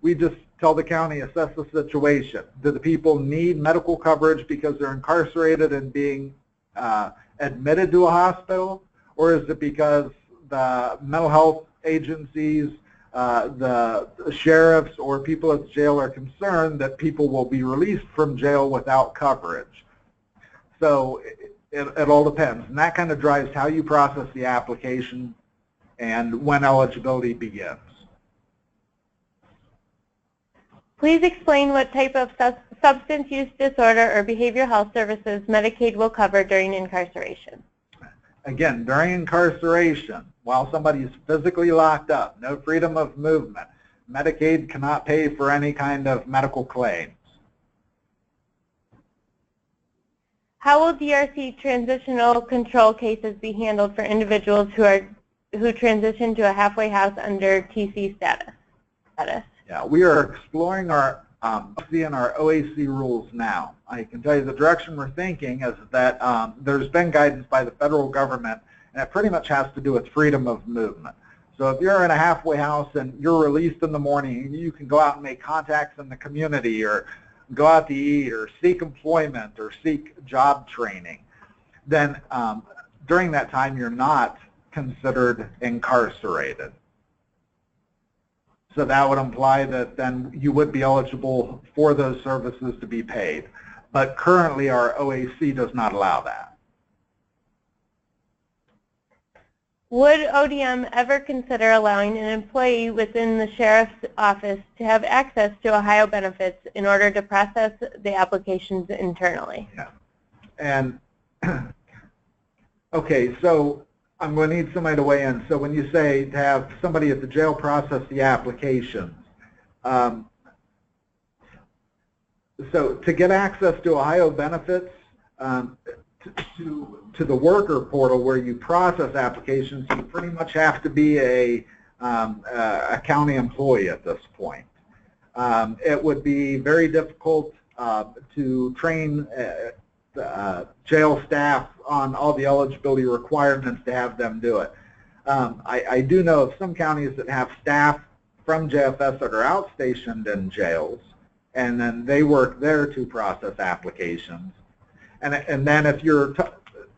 We just tell the county, assess the situation. Do the people need medical coverage because they're incarcerated and being uh, admitted to a hospital? Or is it because the mental health agencies, uh, the sheriffs, or people at the jail are concerned that people will be released from jail without coverage? So it, it all depends. And that kind of drives how you process the application and when eligibility begins. Please explain what type of substance use disorder or behavioral health services Medicaid will cover during incarceration. Again, during incarceration, while somebody is physically locked up, no freedom of movement, Medicaid cannot pay for any kind of medical claims. How will DRC transitional control cases be handled for individuals who are who transition to a halfway house under TC status? status? Yeah, we are exploring our um, and our OAC rules now. I can tell you the direction we're thinking is that um, there's been guidance by the federal government, and it pretty much has to do with freedom of movement. So if you're in a halfway house and you're released in the morning, you can go out and make contacts in the community or go out to eat or seek employment or seek job training, then um, during that time you're not considered incarcerated. So that would imply that then you would be eligible for those services to be paid. But currently our OAC does not allow that. Would ODM ever consider allowing an employee within the sheriff's office to have access to Ohio benefits in order to process the applications internally? Yeah. And, okay, so I'm going to need somebody to weigh in. So when you say to have somebody at the jail process the applications, um, so to get access to Ohio benefits, um, to, to the worker portal where you process applications, you pretty much have to be a, um, a county employee at this point. Um, it would be very difficult uh, to train uh, uh, jail staff on all the eligibility requirements to have them do it. Um, I, I, do know of some counties that have staff from JFS that are outstationed in jails, and then they work there to process applications. And, and then if you're,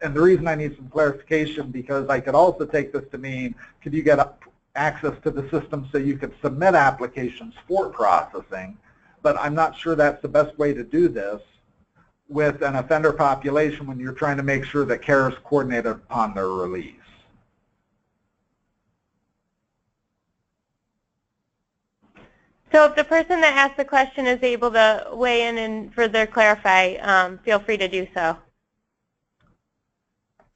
and the reason I need some clarification because I could also take this to mean, could you get access to the system so you could submit applications for processing? But I'm not sure that's the best way to do this with an offender population when you're trying to make sure that care is coordinated upon their release. So if the person that asked the question is able to weigh in and further clarify, um, feel free to do so.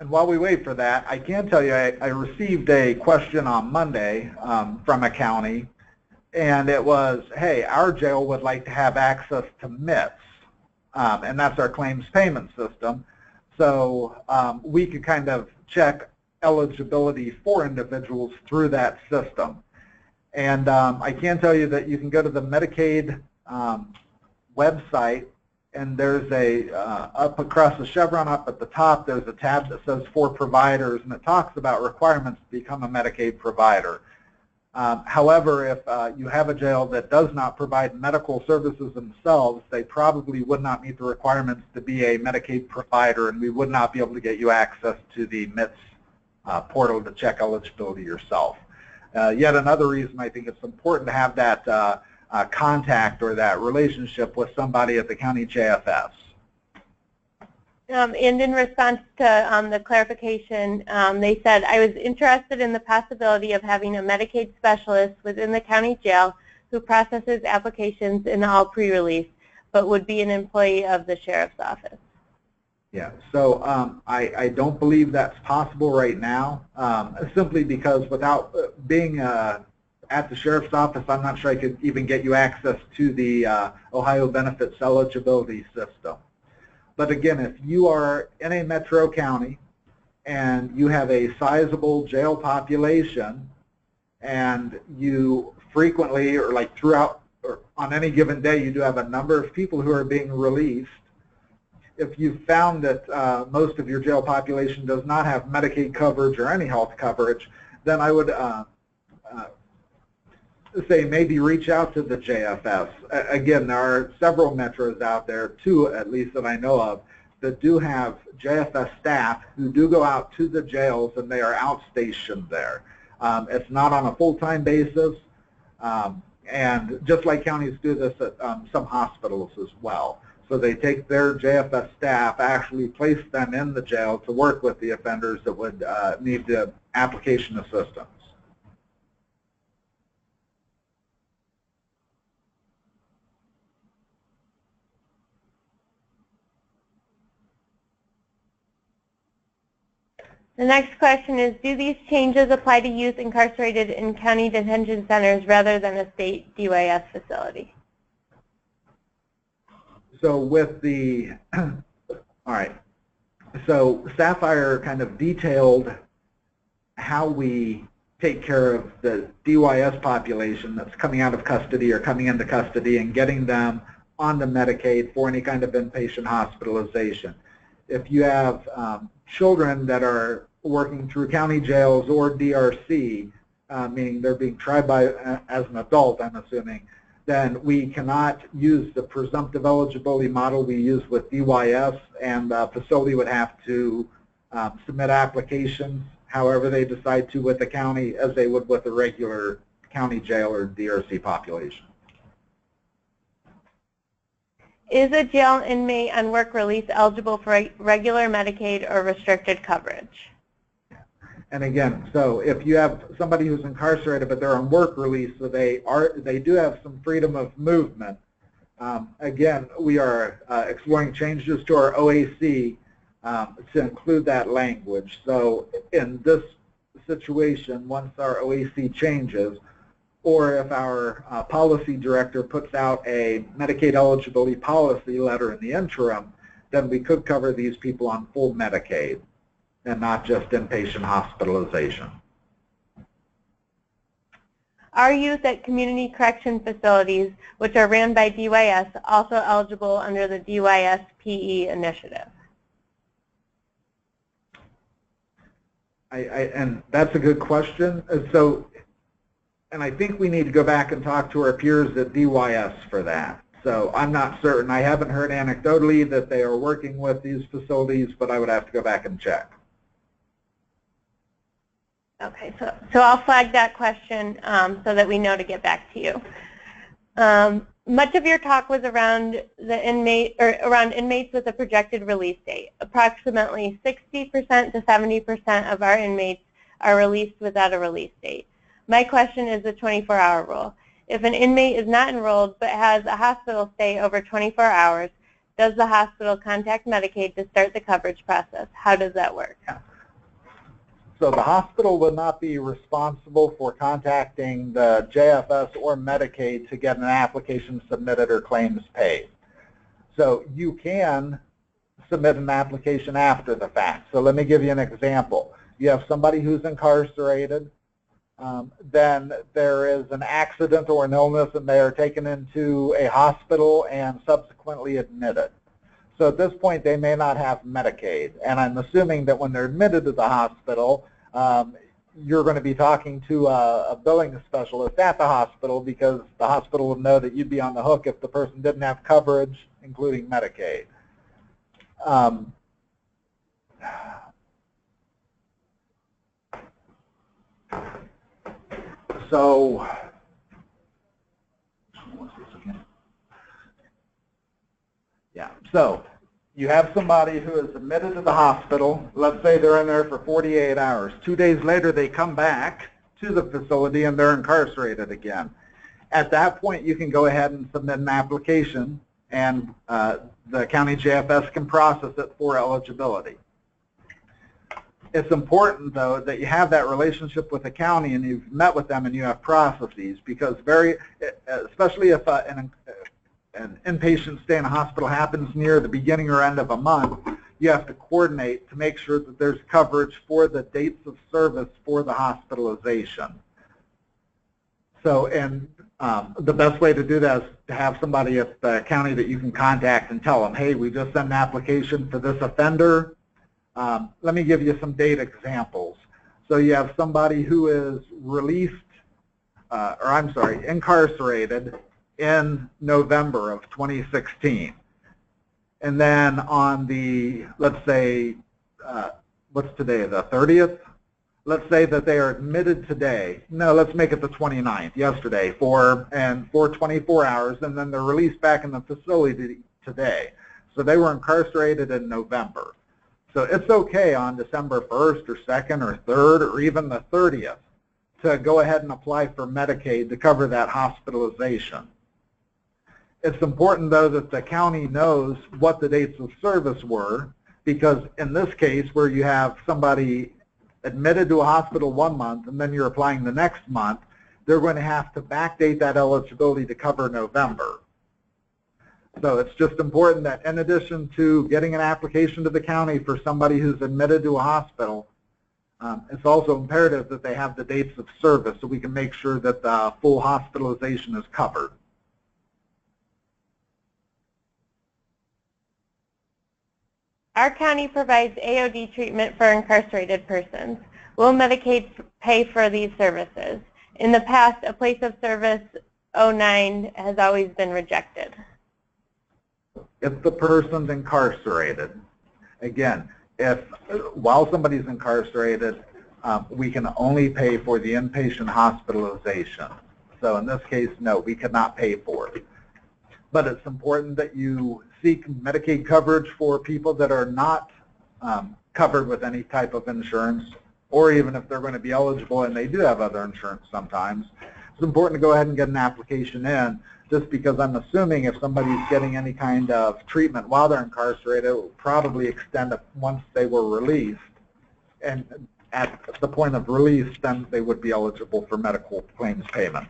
And while we wait for that, I can tell you I, I received a question on Monday um, from a county, and it was, hey, our jail would like to have access to MITS, um, and that's our claims payment system. So um, we could kind of check eligibility for individuals through that system. And um, I can tell you that you can go to the Medicaid um, website and there's a, uh, up across the chevron up at the top, there's a tab that says for providers and it talks about requirements to become a Medicaid provider. Um, however, if uh, you have a jail that does not provide medical services themselves, they probably would not meet the requirements to be a Medicaid provider and we would not be able to get you access to the MITS uh, portal to check eligibility yourself. Uh, yet another reason I think it's important to have that uh, contact or that relationship with somebody at the county JFS. Um, and in response to um, the clarification, um, they said, I was interested in the possibility of having a Medicaid specialist within the county jail who processes applications in all pre-release, but would be an employee of the sheriff's office. Yeah, so um, I, I don't believe that's possible right now, um, simply because without uh, being uh, at the sheriff's office, I'm not sure I could even get you access to the uh, Ohio Benefits Eligibility System. But again, if you are in a metro county and you have a sizable jail population and you frequently or like throughout or on any given day you do have a number of people who are being released, if you found that uh, most of your jail population does not have Medicaid coverage or any health coverage, then I would uh, say maybe reach out to the JFS. Again, there are several metros out there, two at least that I know of, that do have JFS staff who do go out to the jails and they are outstationed there. Um, it's not on a full-time basis, um, and just like counties do this at um, some hospitals as well. So they take their JFS staff, actually place them in the jail to work with the offenders that would uh, need the application assistance. The next question is, do these changes apply to youth incarcerated in county detention centers rather than a state DYS facility? So with the, all right, so Sapphire kind of detailed how we take care of the DYS population that's coming out of custody or coming into custody and getting them onto Medicaid for any kind of inpatient hospitalization. If you have um, children that are working through county jails or DRC, uh, meaning they're being tried by uh, as an adult, I'm assuming, then we cannot use the presumptive eligibility model we use with DYS, and the facility would have to um, submit applications however they decide to with the county as they would with a regular county jail or DRC population. Is a jail inmate on work release eligible for regular Medicaid or restricted coverage? And again, so if you have somebody who's incarcerated but they're on work release, so they are they do have some freedom of movement. Um, again, we are uh, exploring changes to our OAC um, to include that language. So in this situation, once our OAC changes, or if our uh, policy director puts out a Medicaid eligibility policy letter in the interim, then we could cover these people on full Medicaid and not just inpatient hospitalization. Are youth at community correction facilities, which are ran by DYS, also eligible under the DYS PE initiative? I, I, and that's a good question. So, and I think we need to go back and talk to our peers at DYS for that. So I'm not certain. I haven't heard anecdotally that they are working with these facilities, but I would have to go back and check. Okay, so, so I'll flag that question um, so that we know to get back to you. Um, much of your talk was around the inmate or around inmates with a projected release date. Approximately 60% to 70% of our inmates are released without a release date. My question is the 24-hour rule. If an inmate is not enrolled but has a hospital stay over 24 hours, does the hospital contact Medicaid to start the coverage process? How does that work? So the hospital would not be responsible for contacting the JFS or Medicaid to get an application submitted or claims paid. So you can submit an application after the fact. So let me give you an example. You have somebody who's incarcerated, um, then there is an accident or an illness and they are taken into a hospital and subsequently admitted. So at this point, they may not have Medicaid. And I'm assuming that when they're admitted to the hospital, um, you're going to be talking to a, a, billing specialist at the hospital because the hospital will know that you'd be on the hook if the person didn't have coverage, including Medicaid. Um, so yeah, so you have somebody who is admitted to the hospital. Let's say they're in there for 48 hours. Two days later, they come back to the facility and they're incarcerated again. At that point, you can go ahead and submit an application and uh, the county JFS can process it for eligibility. It's important, though, that you have that relationship with the county and you've met with them and you have processes because very, especially if uh, an, an inpatient stay in a hospital happens near the beginning or end of a month, you have to coordinate to make sure that there's coverage for the dates of service for the hospitalization. So, and um, the best way to do that is to have somebody at the county that you can contact and tell them, hey, we just sent an application for this offender. Um, let me give you some date examples. So you have somebody who is released, uh, or I'm sorry, incarcerated in November of 2016. And then on the, let's say, uh, what's today, the 30th? Let's say that they are admitted today. No, let's make it the 29th, yesterday, for and for 24 hours, and then they're released back in the facility today. So they were incarcerated in November. So it's okay on December 1st or 2nd or 3rd or even the 30th to go ahead and apply for Medicaid to cover that hospitalization. It's important, though, that the county knows what the dates of service were, because in this case, where you have somebody admitted to a hospital one month and then you're applying the next month, they're going to have to backdate that eligibility to cover November. So it's just important that in addition to getting an application to the county for somebody who's admitted to a hospital, um, it's also imperative that they have the dates of service so we can make sure that the full hospitalization is covered. Our county provides AOD treatment for incarcerated persons. Will Medicaid pay for these services? In the past, a place of service 09 has always been rejected. If the person's incarcerated, again, if while somebody's incarcerated, um, we can only pay for the inpatient hospitalization. So in this case, no, we cannot pay for it. But it's important that you seek Medicaid coverage for people that are not um, covered with any type of insurance, or even if they're going to be eligible and they do have other insurance sometimes. It's important to go ahead and get an application in just because I'm assuming if somebody's getting any kind of treatment while they're incarcerated, it will probably extend once they were released. And at the point of release, then they would be eligible for medical claims payment.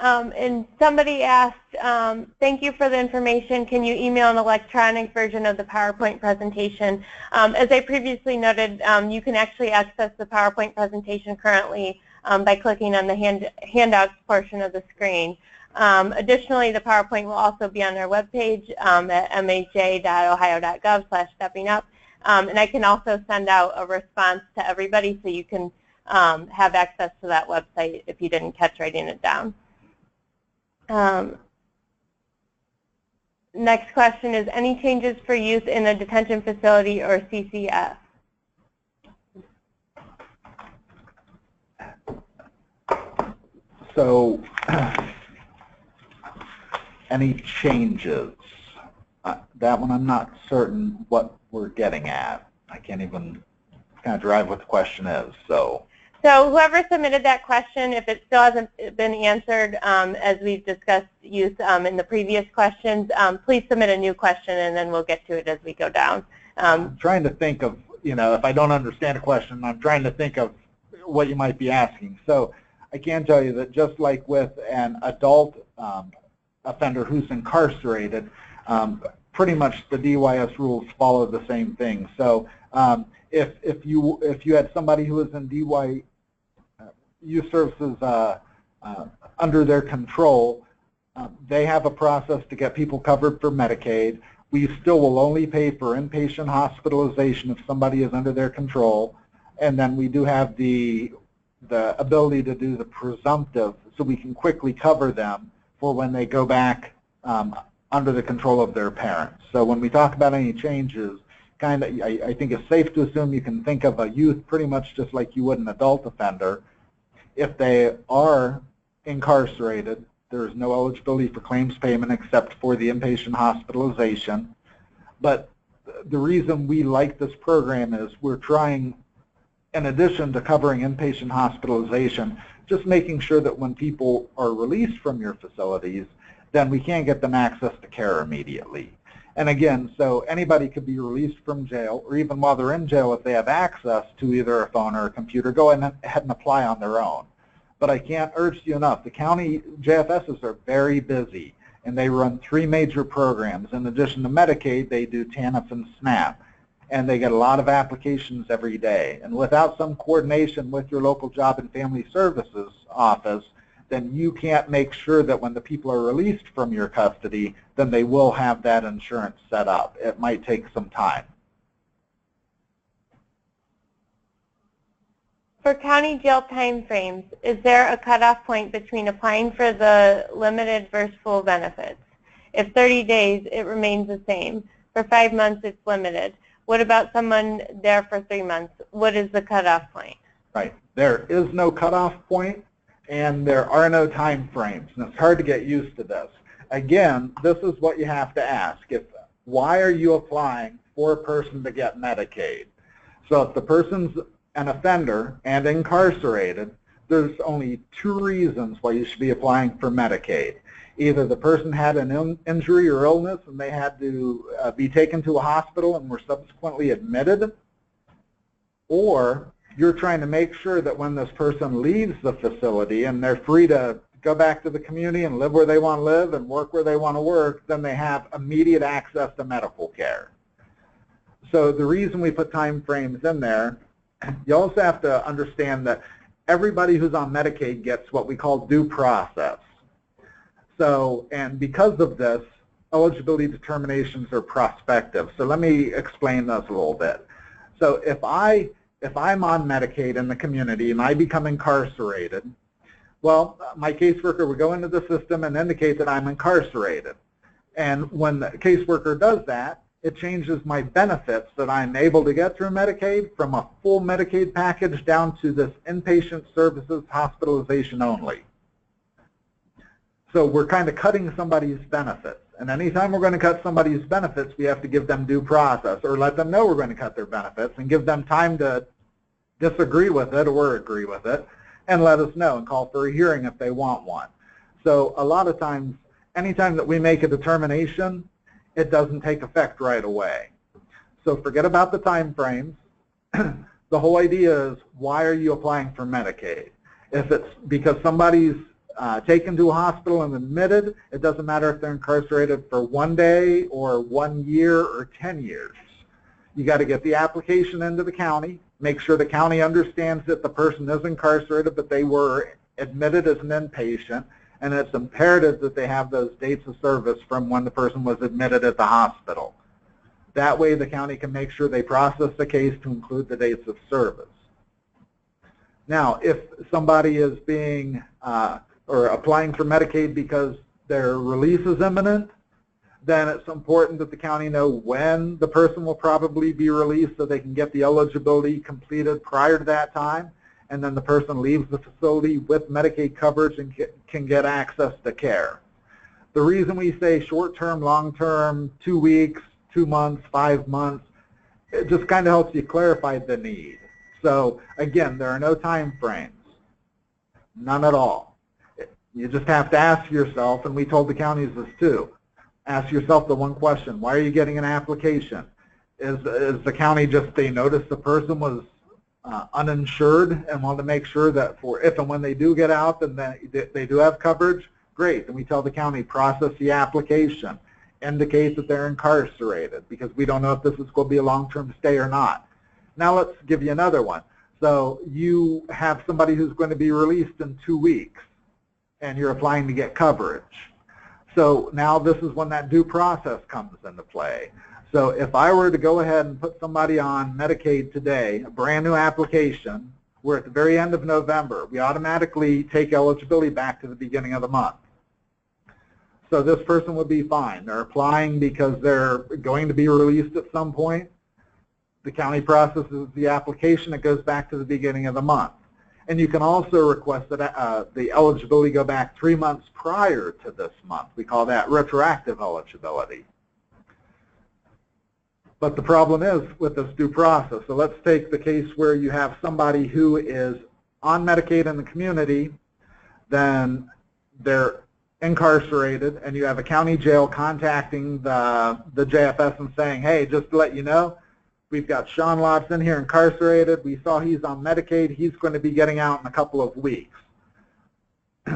Um, and somebody asked, um, thank you for the information. Can you email an electronic version of the PowerPoint presentation? Um, as I previously noted, um, you can actually access the PowerPoint presentation currently um, by clicking on the hand, handouts portion of the screen. Um, additionally, the PowerPoint will also be on our webpage at mha.ohio.gov slash stepping up. and I can also send out a response to everybody so you can have access to that website if you didn't catch writing it down. Um, next question is, any changes for youth in a detention facility or CCF? So, any changes? Uh, that one I'm not certain what we're getting at. I can't even kind of drive what the question is, so. So whoever submitted that question, if it still hasn't been answered, um, as we've discussed youth um, in the previous questions, um, please submit a new question and then we'll get to it as we go down. I'm um, trying to think of, you know, if I don't understand a question, I'm trying to think of what you might be asking. So I can tell you that just like with an adult um, offender who's incarcerated, um, pretty much the DYS rules follow the same thing. So if if you if you had somebody who was in DY youth services uh, uh, under their control, uh, they have a process to get people covered for Medicaid. We still will only pay for inpatient hospitalization if somebody is under their control, and then we do have the the ability to do the presumptive, so we can quickly cover them for when they go back um, under the control of their parents. So when we talk about any changes, kind of, I, I think it's safe to assume you can think of a youth pretty much just like you would an adult offender, if they are incarcerated, there is no eligibility for claims payment except for the inpatient hospitalization. But the reason we like this program is we're trying, in addition to covering inpatient hospitalization, just making sure that when people are released from your facilities, then we can't get them access to care immediately. And again, so anybody could be released from jail, or even while they're in jail, if they have access to either a phone or a computer, go ahead and apply on their own. But I can't urge you enough. The county JFSs are very busy, and they run three major programs. In addition to Medicaid, they do TANF and SNAP, and they get a lot of applications every day. And without some coordination with your local job and family services office, then you can't make sure that when the people are released from your custody, then they will have that insurance set up. It might take some time. For county jail timeframes, is there a cutoff point between applying for the limited versus full benefits? If 30 days, it remains the same. For five months, it's limited. What about someone there for three months? What is the cutoff point? Right. There is no cutoff point, and there are no time frames. And it's hard to get used to this. Again, this is what you have to ask. If, why are you applying for a person to get Medicaid? So if the person's an offender and incarcerated, there's only two reasons why you should be applying for Medicaid. Either the person had an in injury or illness and they had to uh, be taken to a hospital and were subsequently admitted, or you're trying to make sure that when this person leaves the facility and they're free to go back to the community and live where they want to live and work where they want to work, then they have immediate access to medical care. So the reason we put time frames in there you also have to understand that everybody who's on Medicaid gets what we call due process. So, and because of this, eligibility determinations are prospective. So let me explain this a little bit. So if I if I'm on Medicaid in the community and I become incarcerated, well, my caseworker would go into the system and indicate that I'm incarcerated. And when the caseworker does that, it changes my benefits that I'm able to get through Medicaid from a full Medicaid package down to this inpatient services hospitalization only. So we're kind of cutting somebody's benefits. And anytime we're going to cut somebody's benefits, we have to give them due process or let them know we're going to cut their benefits and give them time to disagree with it or agree with it and let us know and call for a hearing if they want one. So a lot of times, anytime that we make a determination, it doesn't take effect right away. So forget about the time frames. the whole idea is why are you applying for Medicaid? If it's because somebody's uh, taken to a hospital and admitted, it doesn't matter if they're incarcerated for one day or one year or 10 years. You got to get the application into the county, make sure the county understands that the person is incarcerated but they were admitted as an inpatient, and it's imperative that they have those dates of service from when the person was admitted at the hospital. That way the county can make sure they process the case to include the dates of service. Now, if somebody is being uh, or applying for Medicaid because their release is imminent, then it's important that the county know when the person will probably be released so they can get the eligibility completed prior to that time and then the person leaves the facility with Medicaid coverage and can get access to care. The reason we say short-term, long-term, two weeks, two months, five months, it just kind of helps you clarify the need. So again, there are no time frames, none at all. You just have to ask yourself, and we told the counties this too, ask yourself the one question, why are you getting an application? Is, is the county just, they noticed the person was uh, uninsured and want to make sure that for if and when they do get out, then they, they do have coverage, great. Then we tell the county, process the application, indicate that they're incarcerated because we don't know if this is going to be a long-term stay or not. Now let's give you another one. So you have somebody who's going to be released in two weeks and you're applying to get coverage. So now this is when that due process comes into play. So if I were to go ahead and put somebody on Medicaid today, a brand new application, we're at the very end of November. We automatically take eligibility back to the beginning of the month. So this person would be fine. They're applying because they're going to be released at some point. The county processes the application. It goes back to the beginning of the month. And you can also request that uh, the eligibility go back three months prior to this month. We call that retroactive eligibility. But the problem is with this due process. So let's take the case where you have somebody who is on Medicaid in the community, then they're incarcerated and you have a county jail contacting the, the JFS and saying, hey, just to let you know, we've got Sean Lotz in here incarcerated. We saw he's on Medicaid. He's going to be getting out in a couple of weeks.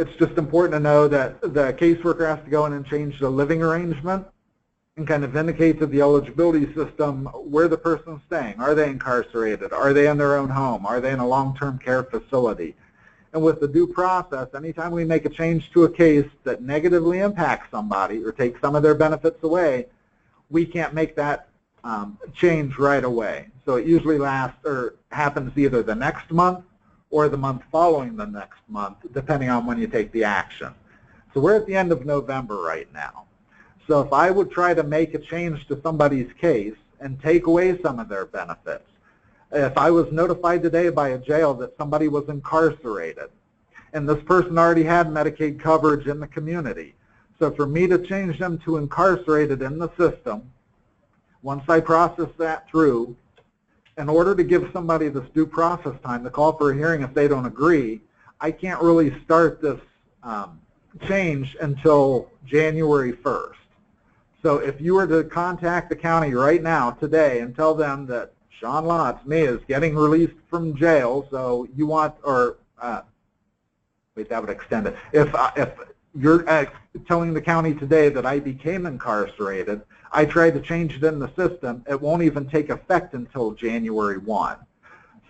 It's just important to know that the caseworker has to go in and change the living arrangement and kind of indicate to the eligibility system where the person's staying. Are they incarcerated? Are they in their own home? Are they in a long-term care facility? And with the due process, anytime we make a change to a case that negatively impacts somebody or takes some of their benefits away, we can't make that um, change right away. So it usually lasts or happens either the next month or the month following the next month, depending on when you take the action. So we're at the end of November right now. So if I would try to make a change to somebody's case and take away some of their benefits, if I was notified today by a jail that somebody was incarcerated and this person already had Medicaid coverage in the community, so for me to change them to incarcerated in the system, once I process that through, in order to give somebody this due process time to call for a hearing if they don't agree, I can't really start this um, change until January 1st. So if you were to contact the county right now, today, and tell them that Sean Lotz, me, is getting released from jail, so you want, or, uh, wait, that would extend it. If, uh, if you're uh, telling the county today that I became incarcerated, I tried to change it in the system, it won't even take effect until January 1.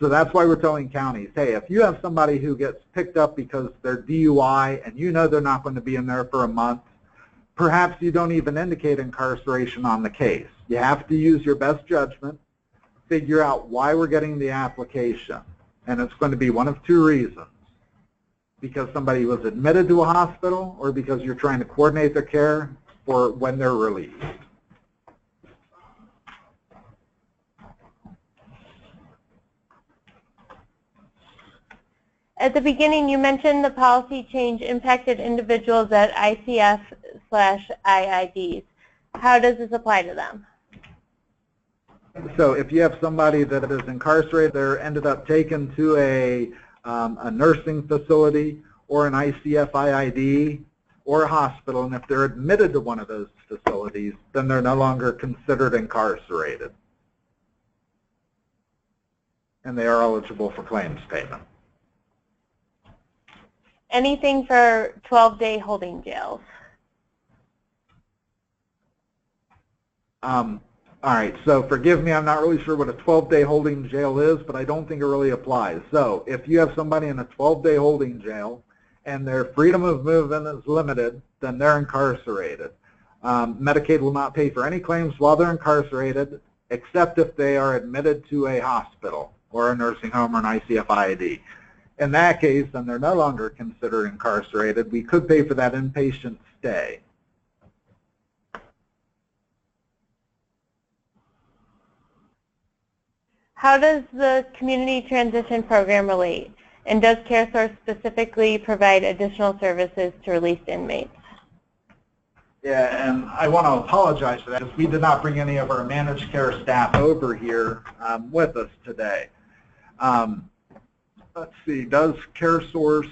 So that's why we're telling counties, hey, if you have somebody who gets picked up because they're DUI and you know they're not going to be in there for a month, perhaps you don't even indicate incarceration on the case. You have to use your best judgment, figure out why we're getting the application. And it's going to be one of two reasons. Because somebody was admitted to a hospital or because you're trying to coordinate their care for when they're released. At the beginning, you mentioned the policy change impacted individuals at ICF slash IIDs. How does this apply to them? So if you have somebody that is incarcerated, they're ended up taken to a, um, a nursing facility or an ICF IID or a hospital, and if they're admitted to one of those facilities, then they're no longer considered incarcerated. And they are eligible for claims payment. Anything for 12-day holding jails? Um, all right, so forgive me, I'm not really sure what a 12-day holding jail is, but I don't think it really applies. So if you have somebody in a 12-day holding jail and their freedom of movement is limited, then they're incarcerated. Um, Medicaid will not pay for any claims while they're incarcerated, except if they are admitted to a hospital or a nursing home or an ICF IID. In that case, then they're no longer considered incarcerated. We could pay for that inpatient stay. How does the community transition program relate? And does CareSource specifically provide additional services to released inmates? Yeah, and I want to apologize for that because we did not bring any of our managed care staff over here um, with us today. Um, let's see, does CareSource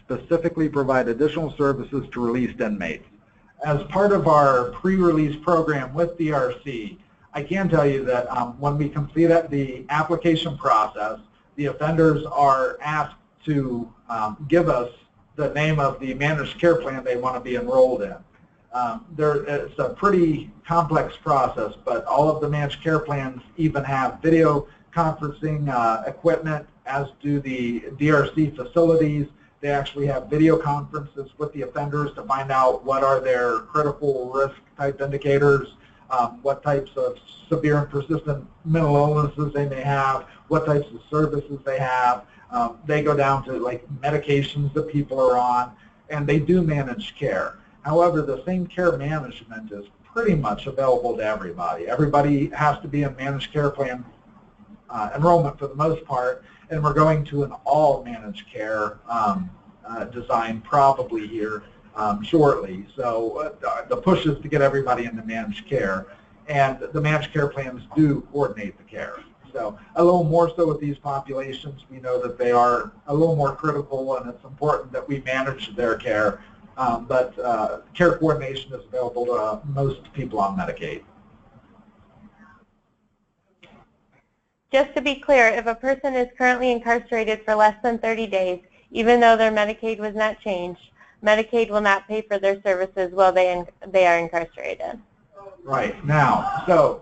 specifically provide additional services to released inmates? As part of our pre-release program with DRC, I can tell you that um, when we complete the application process, the offenders are asked to um, give us the name of the managed care plan they want to be enrolled in. Um, there, it's a pretty complex process, but all of the managed care plans even have video conferencing uh, equipment, as do the DRC facilities. They actually have video conferences with the offenders to find out what are their critical risk type indicators, um, what types of severe and persistent mental illnesses they may have, what types of services they have. Um, they go down to like medications that people are on, and they do manage care. However, the same care management is pretty much available to everybody. Everybody has to be in managed care plan uh, enrollment for the most part, and we're going to an all managed care um, uh, design probably here um, shortly. So uh, the push is to get everybody into managed care, and the managed care plans do coordinate the care. So a little more so with these populations, we know that they are a little more critical and it's important that we manage their care. Um, but uh, care coordination is available to most people on Medicaid. Just to be clear, if a person is currently incarcerated for less than 30 days, even though their Medicaid was not changed, Medicaid will not pay for their services while they, in, they are incarcerated. Right now, so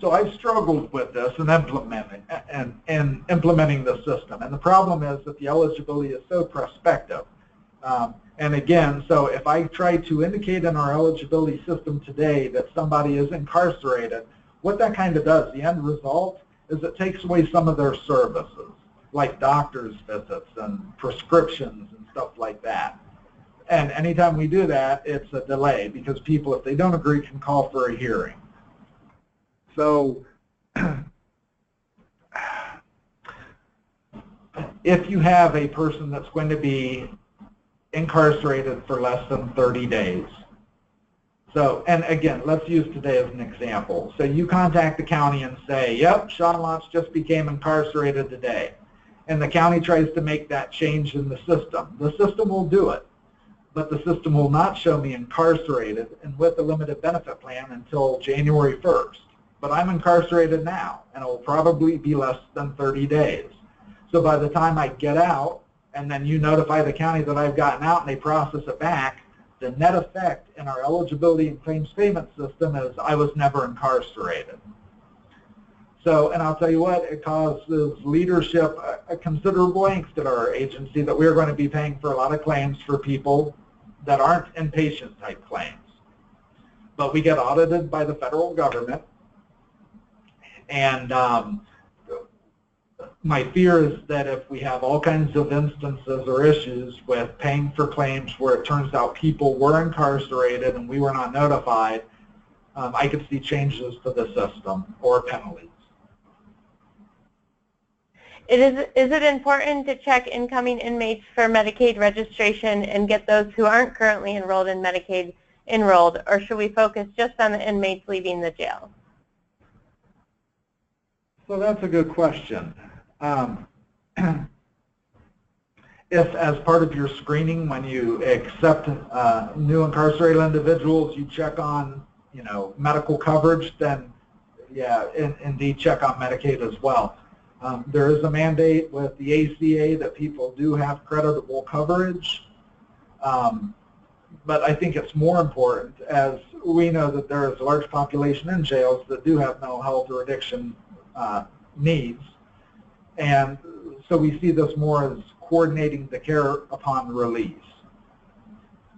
so I've struggled with this and implementing and, and implementing the system. And the problem is that the eligibility is so prospective. Um, and again, so if I try to indicate in our eligibility system today that somebody is incarcerated, what that kind of does, the end result, is it takes away some of their services, like doctor's visits and prescriptions and stuff like that. And anytime we do that, it's a delay because people, if they don't agree, can call for a hearing. So if you have a person that's going to be incarcerated for less than 30 days, so, and again, let's use today as an example. So you contact the county and say, yep, Sean Lance just became incarcerated today. And the county tries to make that change in the system. The system will do it, but the system will not show me incarcerated and with a limited benefit plan until January 1st. But I'm incarcerated now, and it will probably be less than 30 days. So by the time I get out, and then you notify the county that I've gotten out and they process it back, the net effect in our eligibility and claims payment system is I was never incarcerated. So, and I'll tell you what, it causes leadership a, a considerable angst at our agency that we're going to be paying for a lot of claims for people that aren't inpatient type claims. But we get audited by the federal government, and um, my fear is that if we have all kinds of instances or issues with paying for claims where it turns out people were incarcerated and we were not notified, um, I could see changes to the system or penalties. It is, is it important to check incoming inmates for Medicaid registration and get those who aren't currently enrolled in Medicaid enrolled, or should we focus just on the inmates leaving the jail? So that's a good question. Um, if as part of your screening, when you accept uh, new incarcerated individuals, you check on, you know, medical coverage, then yeah, in, indeed check on Medicaid as well. Um, there is a mandate with the ACA that people do have creditable coverage. Um, but I think it's more important as we know that there is a large population in jails that do have mental health or addiction uh, needs. And so we see this more as coordinating the care upon release.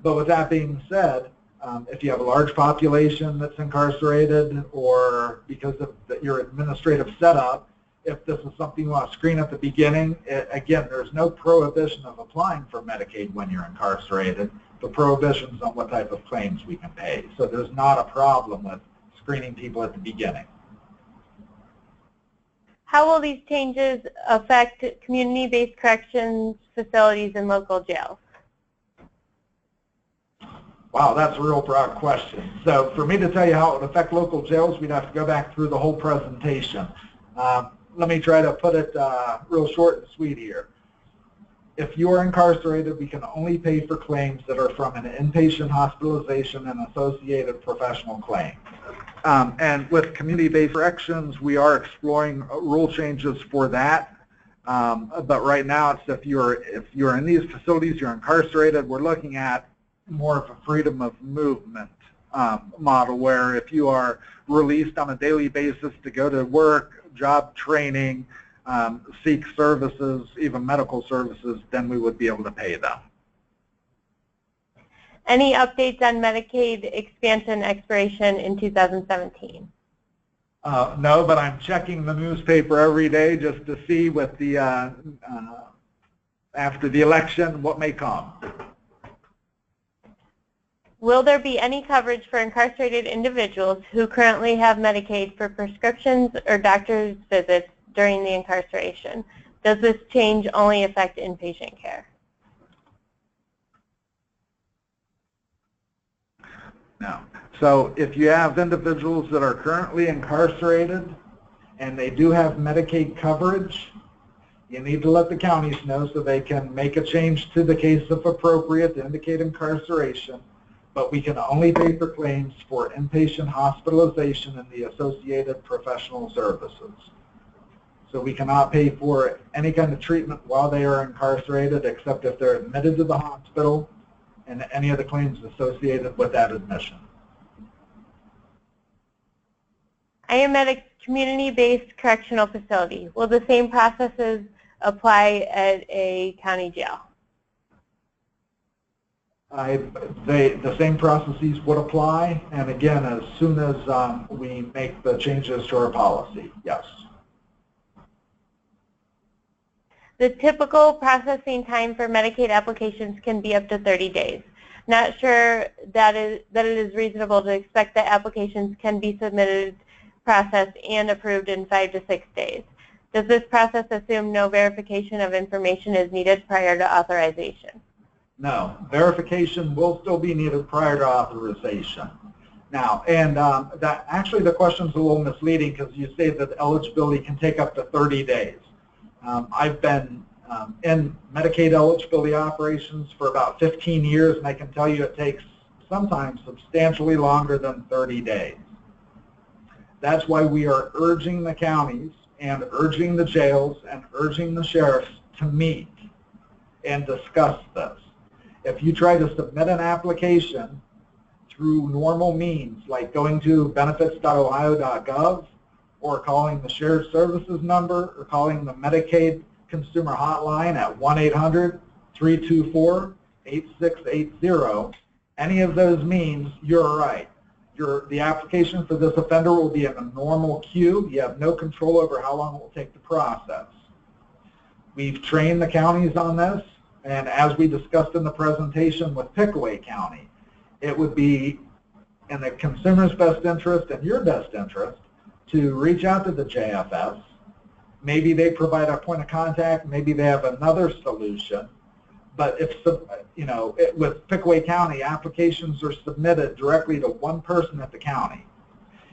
But with that being said, um, if you have a large population that's incarcerated or because of the, your administrative setup, if this is something you want to screen at the beginning, it, again, there's no prohibition of applying for Medicaid when you're incarcerated. The prohibitions on what type of claims we can pay. So there's not a problem with screening people at the beginning. How will these changes affect community-based corrections facilities and local jails? Wow, that's a real broad question. So for me to tell you how it would affect local jails, we'd have to go back through the whole presentation. Um, let me try to put it uh, real short and sweet here. If you are incarcerated, we can only pay for claims that are from an inpatient hospitalization and associated professional claims. Um, and with community-based corrections, we are exploring rule changes for that. Um, but right now, it's if you're if you're in these facilities, you're incarcerated. We're looking at more of a freedom of movement um, model, where if you are released on a daily basis to go to work, job training, um, seek services, even medical services, then we would be able to pay them. Any updates on Medicaid expansion expiration in 2017? Uh, no, but I'm checking the newspaper every day just to see with the uh, uh, after the election what may come. Will there be any coverage for incarcerated individuals who currently have Medicaid for prescriptions or doctor's visits during the incarceration? Does this change only affect inpatient care? No. So if you have individuals that are currently incarcerated and they do have Medicaid coverage, you need to let the counties know so they can make a change to the case if appropriate to indicate incarceration. But we can only pay for claims for inpatient hospitalization and the associated professional services. So we cannot pay for any kind of treatment while they are incarcerated except if they're admitted to the hospital and any of the claims associated with that admission. I am at a community-based correctional facility. Will the same processes apply at a county jail? I, they, the same processes would apply, and again, as soon as um, we make the changes to our policy, yes. The typical processing time for Medicaid applications can be up to 30 days. Not sure that is that it is reasonable to expect that applications can be submitted, processed, and approved in five to six days. Does this process assume no verification of information is needed prior to authorization? No, verification will still be needed prior to authorization. Now, and um, that actually the question's a little misleading because you say that eligibility can take up to 30 days. Um, I've been um, in Medicaid eligibility operations for about 15 years, and I can tell you it takes sometimes substantially longer than 30 days. That's why we are urging the counties and urging the jails and urging the sheriffs to meet and discuss this. If you try to submit an application through normal means, like going to benefits.ohio.gov or calling the shared services number or calling the Medicaid consumer hotline at 1-800-324-8680, any of those means, you're right. Your, the application for this offender will be in a normal queue. You have no control over how long it will take to process. We've trained the counties on this, and as we discussed in the presentation with Pickaway County, it would be in the consumer's best interest and your best interest to reach out to the JFS. Maybe they provide a point of contact. Maybe they have another solution. But if, you know, it, with Pickaway County, applications are submitted directly to one person at the county.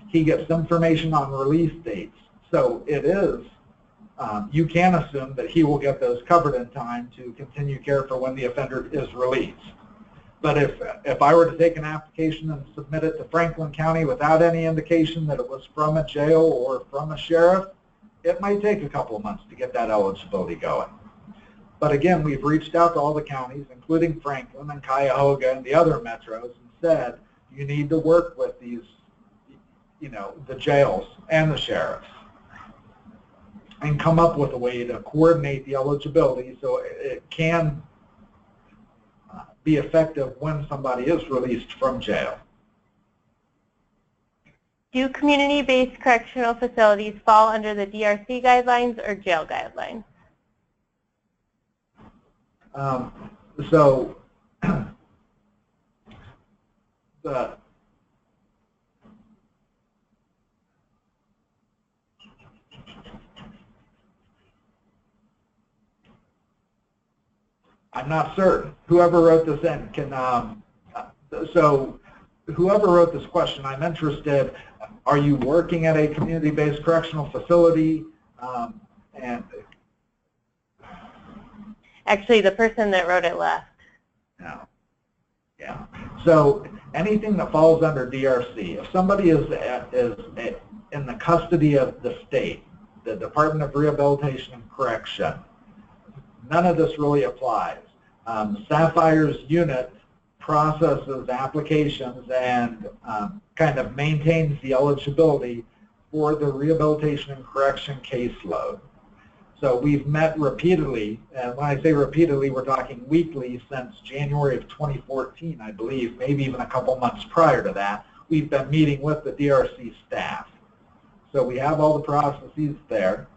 He gets information on release dates. So it is, um, you can assume that he will get those covered in time to continue care for when the offender is released. But if, if I were to take an application and submit it to Franklin County without any indication that it was from a jail or from a sheriff, it might take a couple of months to get that eligibility going. But again, we've reached out to all the counties, including Franklin and Cuyahoga and the other metros, and said, you need to work with these, you know, the jails and the sheriffs and come up with a way to coordinate the eligibility so it can be effective when somebody is released from jail. Do community-based correctional facilities fall under the DRC guidelines or jail guidelines? Um, so the I'm not certain. Whoever wrote this in can, um, so whoever wrote this question, I'm interested, are you working at a community-based correctional facility? Um, and Actually, the person that wrote it left. yeah, yeah. So anything that falls under DRC, if somebody is, at, is at, in the custody of the state, the Department of Rehabilitation and Correction, none of this really applies. Um, Sapphire's unit processes applications and um, kind of maintains the eligibility for the rehabilitation and correction caseload. So we've met repeatedly, and when I say repeatedly, we're talking weekly since January of 2014, I believe, maybe even a couple months prior to that. We've been meeting with the DRC staff. So we have all the processes there.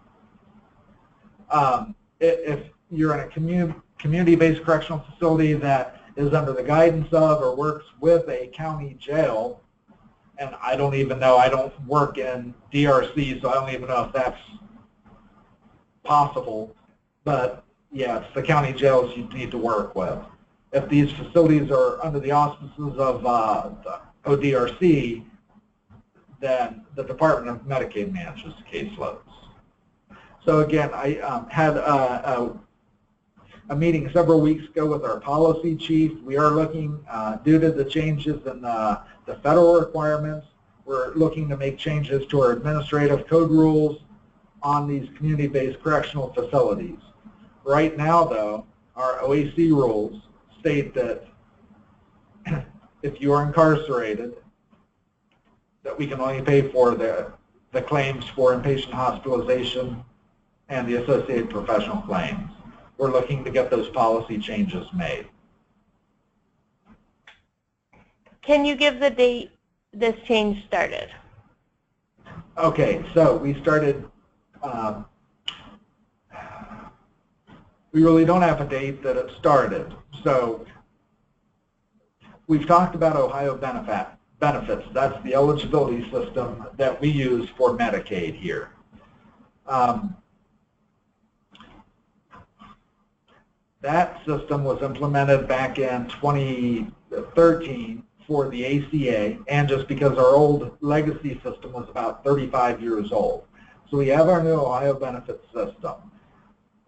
Um, if you're in a community community-based correctional facility that is under the guidance of or works with a county jail, and I don't even know, I don't work in DRC, so I don't even know if that's possible, but yeah, it's the county jails you need to work with. If these facilities are under the auspices of uh, ODRC, then the Department of Medicaid manages the caseloads. So again, I um, had a, a, a meeting several weeks ago with our policy chief. We are looking, uh, due to the changes in the, the federal requirements, we're looking to make changes to our administrative code rules on these community-based correctional facilities. Right now, though, our OAC rules state that if you are incarcerated, that we can only pay for the, the claims for inpatient hospitalization and the associated professional claims. We're looking to get those policy changes made. Can you give the date this change started? Okay, so we started, um, we really don't have a date that it started. So we've talked about Ohio benefit, benefits. That's the eligibility system that we use for Medicaid here. Um, that system was implemented back in 2013 for the ACA, and just because our old legacy system was about 35 years old. So we have our new Ohio benefit system.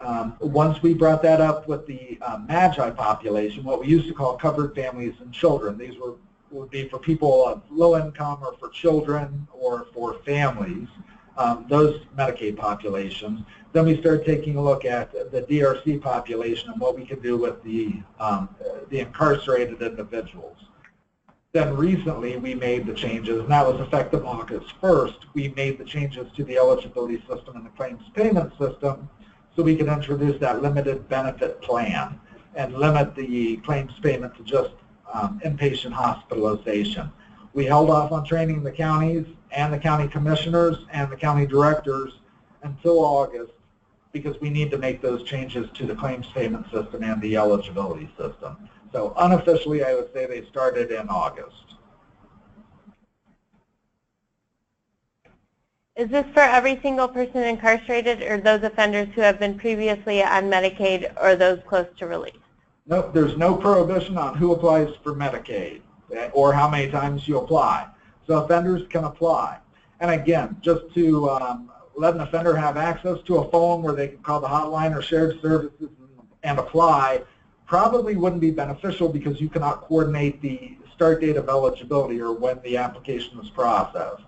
Um, once we brought that up with the uh, MAGI population, what we used to call covered families and children, these were would be for people of low income or for children or for families, um, those Medicaid populations. Then we started taking a look at the DRC population and what we could do with the, um, the incarcerated individuals. Then recently we made the changes, and that was effective August 1st. We made the changes to the eligibility system and the claims payment system so we could introduce that limited benefit plan and limit the claims payment to just um, inpatient hospitalization. We held off on training the counties and the county commissioners and the county directors until August because we need to make those changes to the claims payment system and the eligibility system. So unofficially, I would say they started in August. Is this for every single person incarcerated or those offenders who have been previously on Medicaid or those close to release? No, there's no prohibition on who applies for Medicaid eh, or how many times you apply. So offenders can apply. And again, just to um, let an offender have access to a phone where they can call the hotline or shared services and apply probably wouldn't be beneficial because you cannot coordinate the start date of eligibility or when the application was processed.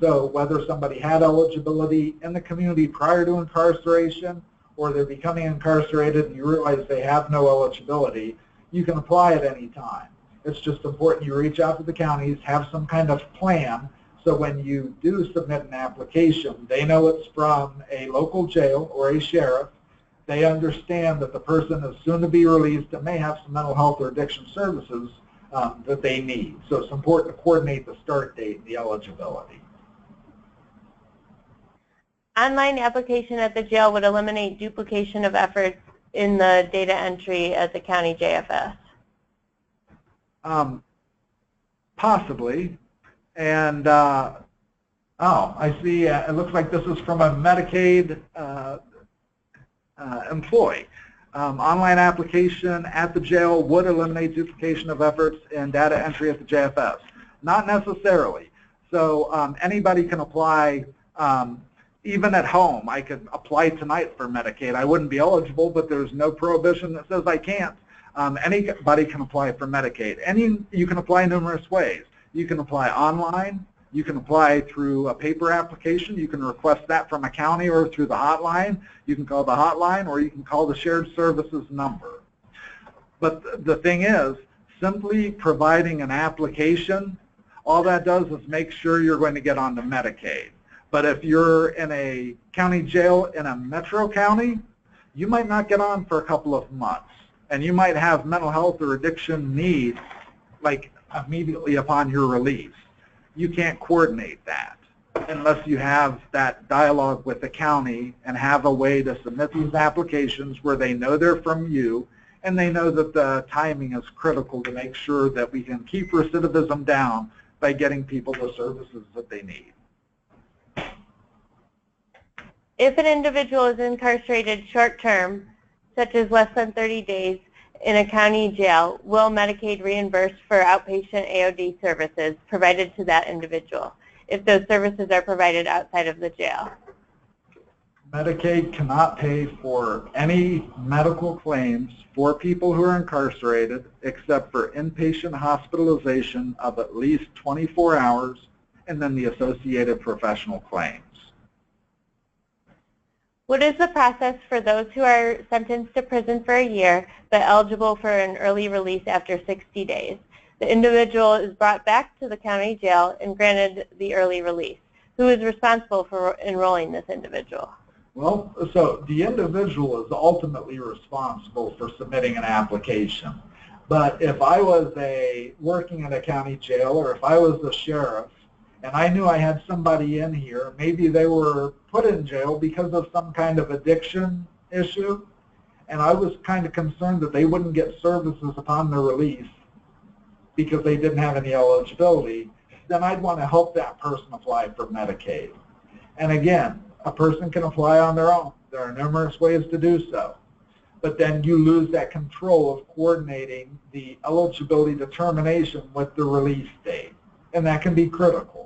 So whether somebody had eligibility in the community prior to incarceration or they're becoming incarcerated and you realize they have no eligibility, you can apply at any time. It's just important you reach out to the counties, have some kind of plan, so when you do submit an application, they know it's from a local jail or a sheriff. They understand that the person is soon to be released and may have some mental health or addiction services um, that they need. So it's important to coordinate the start date and the eligibility. Online application at the jail would eliminate duplication of efforts in the data entry at the county JFS. Um, possibly. And, uh, oh, I see, uh, it looks like this is from a Medicaid uh, uh, employee. Um, online application at the jail would eliminate duplication of efforts in data entry at the JFS. Not necessarily. So um, anybody can apply um, even at home. I could apply tonight for Medicaid. I wouldn't be eligible, but there's no prohibition that says I can't. Um, anybody can apply for Medicaid. Any, you can apply numerous ways. You can apply online. You can apply through a paper application. You can request that from a county or through the hotline. You can call the hotline or you can call the shared services number. But the thing is, simply providing an application, all that does is make sure you're going to get onto Medicaid. But if you're in a county jail in a metro county, you might not get on for a couple of months. And you might have mental health or addiction needs like immediately upon your release. You can't coordinate that unless you have that dialogue with the county and have a way to submit these applications where they know they're from you and they know that the timing is critical to make sure that we can keep recidivism down by getting people the services that they need. If an individual is incarcerated short-term, such as less than 30 days, in a county jail, will Medicaid reimburse for outpatient AOD services provided to that individual? if those services are provided outside of the jail? Medicaid cannot pay for any medical claims for people who are incarcerated except for inpatient hospitalization of at least 24 hours and then the associated professional claims. What is the process for those who are sentenced to prison for a year but eligible for an early release after 60 days? The individual is brought back to the county jail and granted the early release. Who is responsible for enrolling this individual? Well, so the individual is ultimately responsible for submitting an application. But if I was a working in a county jail or if I was the sheriff and I knew I had somebody in here, maybe they were put in jail because of some kind of addiction issue, and I was kind of concerned that they wouldn't get services upon their release because they didn't have any eligibility, then I'd want to help that person apply for Medicaid. And again, a person can apply on their own. There are numerous ways to do so. But then you lose that control of coordinating the eligibility determination with the release date. And that can be critical.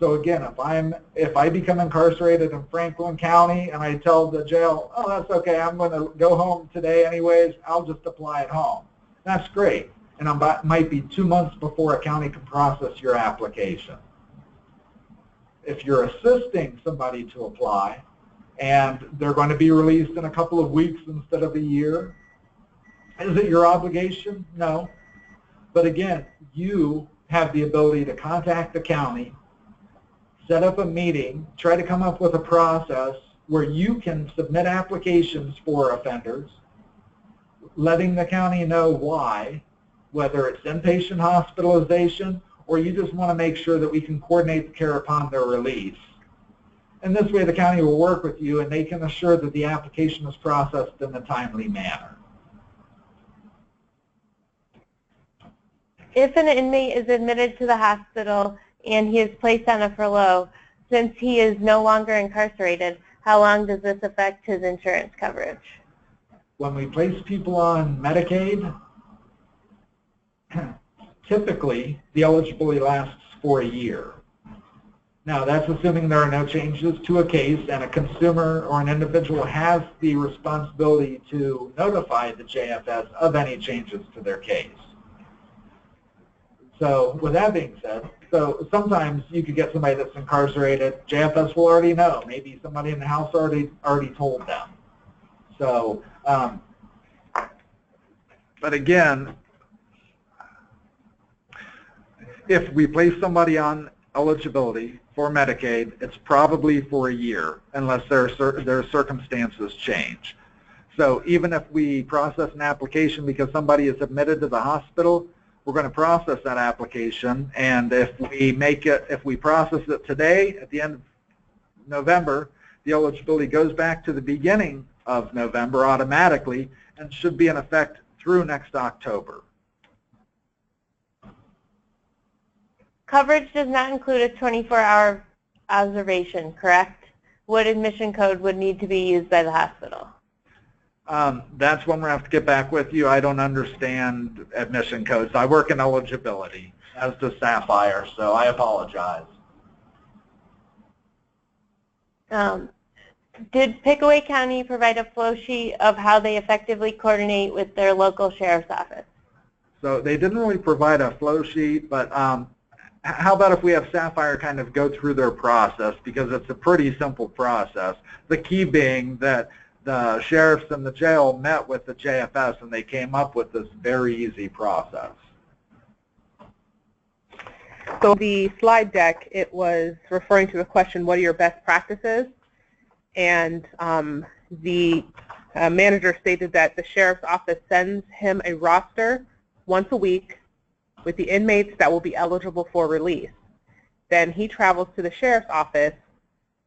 So again, if I'm if I become incarcerated in Franklin County and I tell the jail, oh that's okay, I'm going to go home today anyways, I'll just apply at home. That's great. And I might be two months before a county can process your application if you're assisting somebody to apply and they're going to be released in a couple of weeks instead of a year, is it your obligation? No. But again, you have the ability to contact the county, set up a meeting, try to come up with a process where you can submit applications for offenders, letting the county know why, whether it's inpatient hospitalization or you just want to make sure that we can coordinate the care upon their release. And this way the county will work with you and they can assure that the application is processed in a timely manner. If an inmate is admitted to the hospital and he is placed on a furlough, since he is no longer incarcerated, how long does this affect his insurance coverage? When we place people on Medicaid, typically the eligibility lasts for a year. Now that's assuming there are no changes to a case and a consumer or an individual has the responsibility to notify the JFS of any changes to their case. So with that being said, so sometimes you could get somebody that's incarcerated, JFS will already know. Maybe somebody in the house already already told them. So, um, but again, if we place somebody on eligibility for Medicaid, it's probably for a year unless their, their circumstances change. So even if we process an application because somebody is admitted to the hospital, we're going to process that application and if we make it, if we process it today at the end of November, the eligibility goes back to the beginning of November automatically and should be in effect through next October. Coverage does not include a 24-hour observation, correct? What admission code would need to be used by the hospital? Um, that's when we have to get back with you. I don't understand admission codes. I work in eligibility, as does Sapphire, so I apologize. Um, did Pickaway County provide a flow sheet of how they effectively coordinate with their local sheriff's office? So they didn't really provide a flow sheet, but um, how about if we have Sapphire kind of go through their process because it's a pretty simple process. The key being that the sheriffs and the jail met with the JFS and they came up with this very easy process. So the slide deck, it was referring to the question, what are your best practices? And um, the uh, manager stated that the sheriff's office sends him a roster once a week with the inmates that will be eligible for release. Then he travels to the sheriff's office,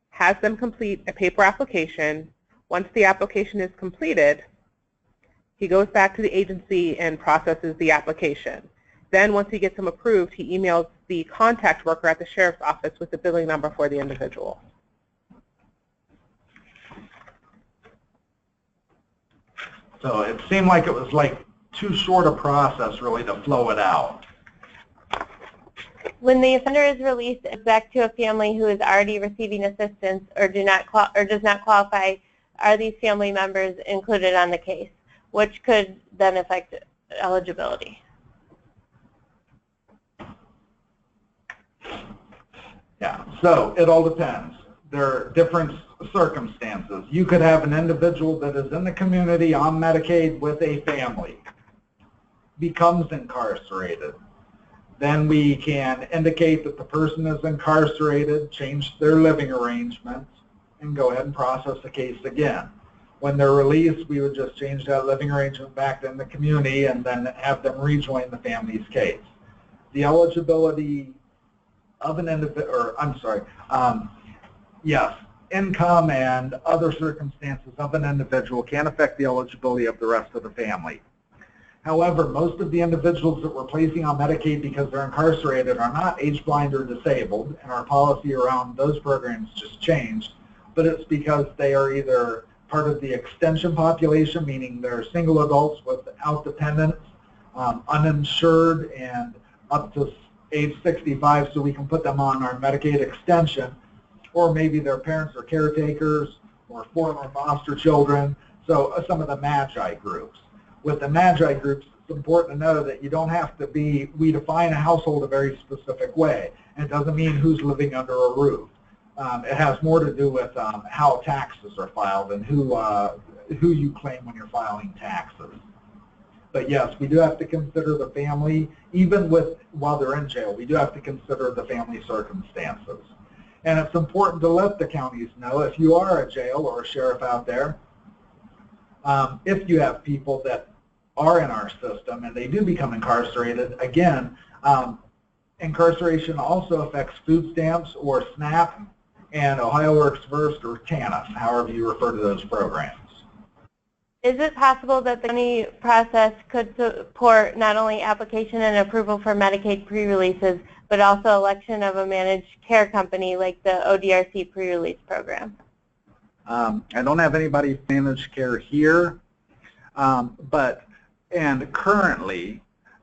has them complete a paper application. Once the application is completed, he goes back to the agency and processes the application. Then once he gets them approved, he emails the contact worker at the sheriff's office with the billing number for the individual. So it seemed like it was like too short a process really to flow it out. When the offender is released back to a family who is already receiving assistance or do not or does not qualify, are these family members included on the case, which could then affect eligibility? Yeah, so it all depends. There are different circumstances. You could have an individual that is in the community on Medicaid with a family, becomes incarcerated. Then we can indicate that the person is incarcerated, change their living arrangements, and go ahead and process the case again. When they're released, we would just change that living arrangement back in the community and then have them rejoin the family's case. The eligibility of an individual, or I'm sorry, um, yes, income and other circumstances of an individual can affect the eligibility of the rest of the family. However, most of the individuals that we're placing on Medicaid because they're incarcerated are not age blind or disabled, and our policy around those programs just changed, but it's because they are either part of the extension population, meaning they're single adults without dependents, um, uninsured, and up to age 65 so we can put them on our Medicaid extension, or maybe their parents are caretakers or former foster children, so uh, some of the MAGI groups. With the MAGI groups, it's important to know that you don't have to be, we define a household a very specific way. And it doesn't mean who's living under a roof. Um, it has more to do with um, how taxes are filed and who, uh, who you claim when you're filing taxes. But yes, we do have to consider the family, even with while they're in jail, we do have to consider the family circumstances. And it's important to let the counties know if you are a jail or a sheriff out there, um, if you have people that are in our system and they do become incarcerated, again, um, incarceration also affects food stamps or SNAP and Ohio Works First or TANF, however you refer to those programs. Is it possible that the county process could support not only application and approval for Medicaid pre-releases, but also election of a managed care company like the ODRC pre-release program? Um, I don't have anybody managed care here, um, but and currently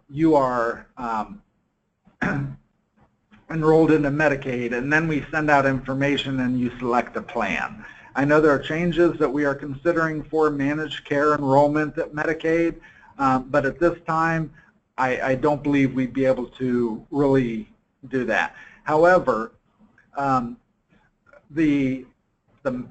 you are um, enrolled into Medicaid, and then we send out information and you select a plan. I know there are changes that we are considering for managed care enrollment at Medicaid, um, but at this time, I, I, don't believe we'd be able to really do that. However, um, the, the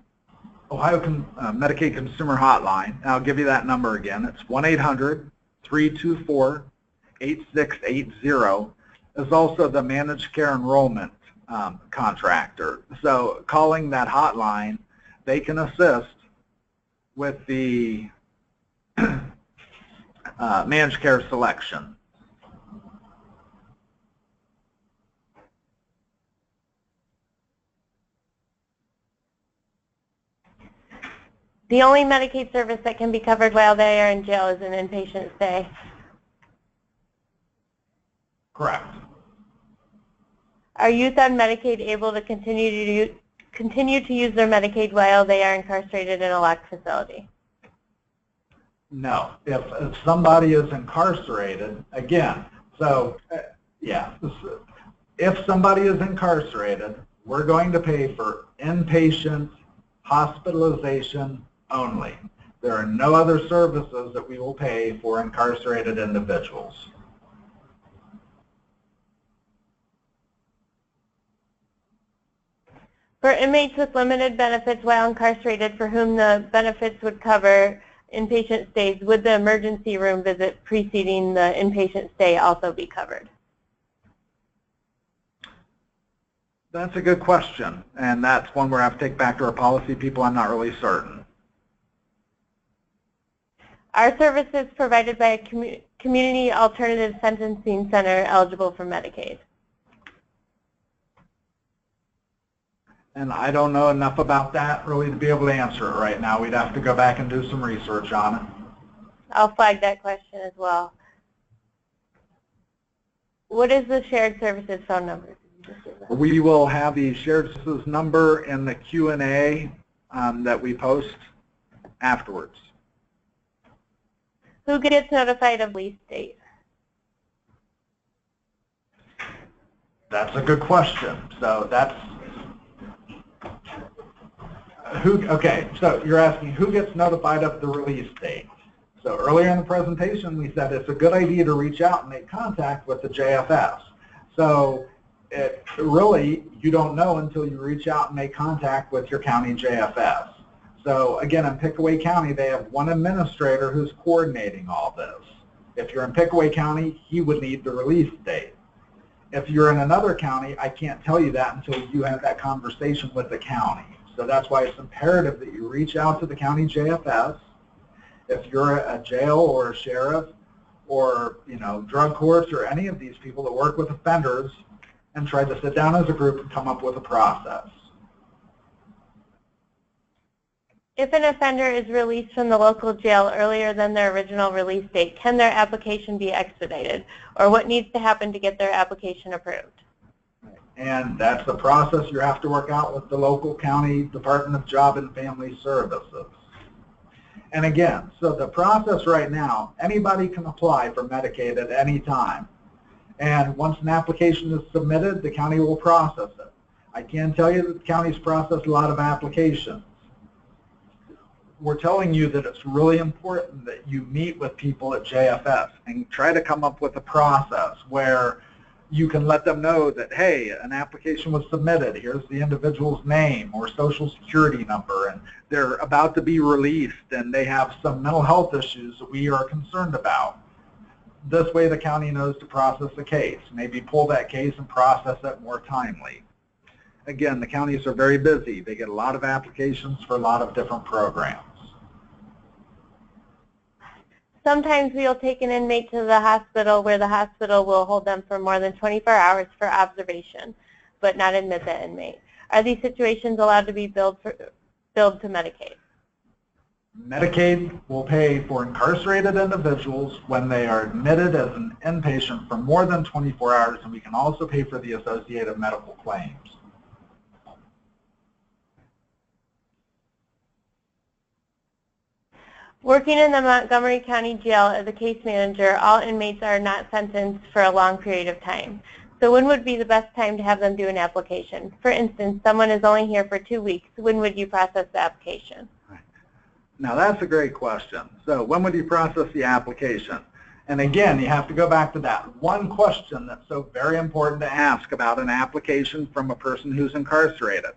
Ohio Con uh, Medicaid Consumer Hotline, I'll give you that number again. It's 1-800-324-8680 is also the managed care enrollment um, contractor. So calling that hotline, they can assist with the uh, managed care selection. The only Medicaid service that can be covered while they are in jail is an inpatient stay. Correct. Are youth on Medicaid able to continue to use, continue to use their Medicaid while they are incarcerated in a locked facility? No. If, if somebody is incarcerated, again, so uh, yeah, if somebody is incarcerated, we're going to pay for inpatient hospitalization only. There are no other services that we will pay for incarcerated individuals. For inmates with limited benefits while incarcerated for whom the benefits would cover inpatient stays, would the emergency room visit preceding the inpatient stay also be covered? That's a good question, and that's one where I have to take back to our policy people. I'm not really certain. Are services provided by a commu community alternative sentencing center eligible for Medicaid? And I don't know enough about that really to be able to answer it right now. We'd have to go back and do some research on it. I'll flag that question as well. What is the shared services phone number? We will have the shared services number in the Q&A um, that we post afterwards. Who gets notified of lease date? That's a good question. So that's, who, okay, so you're asking who gets notified of the release date? So earlier in the presentation, we said it's a good idea to reach out and make contact with the JFS. So it really, you don't know until you reach out and make contact with your county JFS. So again, in Pickaway County, they have one administrator who's coordinating all this. If you're in Pickaway County, he would need the release date. If you're in another county, I can't tell you that until you have that conversation with the county. So that's why it's imperative that you reach out to the county JFS. If you're a jail or a sheriff or, you know, drug courts or any of these people that work with offenders and try to sit down as a group and come up with a process. If an offender is released from the local jail earlier than their original release date, can their application be expedited? Or what needs to happen to get their application approved? And that's the process you have to work out with the local county Department of Job and Family Services. And again, so the process right now, anybody can apply for Medicaid at any time. And once an application is submitted, the county will process it. I can tell you that the county's processed a lot of applications. We're telling you that it's really important that you meet with people at JFS and try to come up with a process where you can let them know that, hey, an application was submitted. Here's the individual's name or social security number, and they're about to be released, and they have some mental health issues that we are concerned about. This way the county knows to process the case, maybe pull that case and process it more timely. Again, the counties are very busy. They get a lot of applications for a lot of different programs. Sometimes we'll take an inmate to the hospital where the hospital will hold them for more than 24 hours for observation, but not admit the inmate. Are these situations allowed to be billed, for, billed to Medicaid? Medicaid will pay for incarcerated individuals when they are admitted as an inpatient for more than 24 hours, and we can also pay for the associated medical claims. Working in the Montgomery County Jail as a case manager, all inmates are not sentenced for a long period of time. So when would be the best time to have them do an application? For instance, someone is only here for two weeks. When would you process the application? Now that's a great question. So when would you process the application? And again, you have to go back to that one question that's so very important to ask about an application from a person who's incarcerated.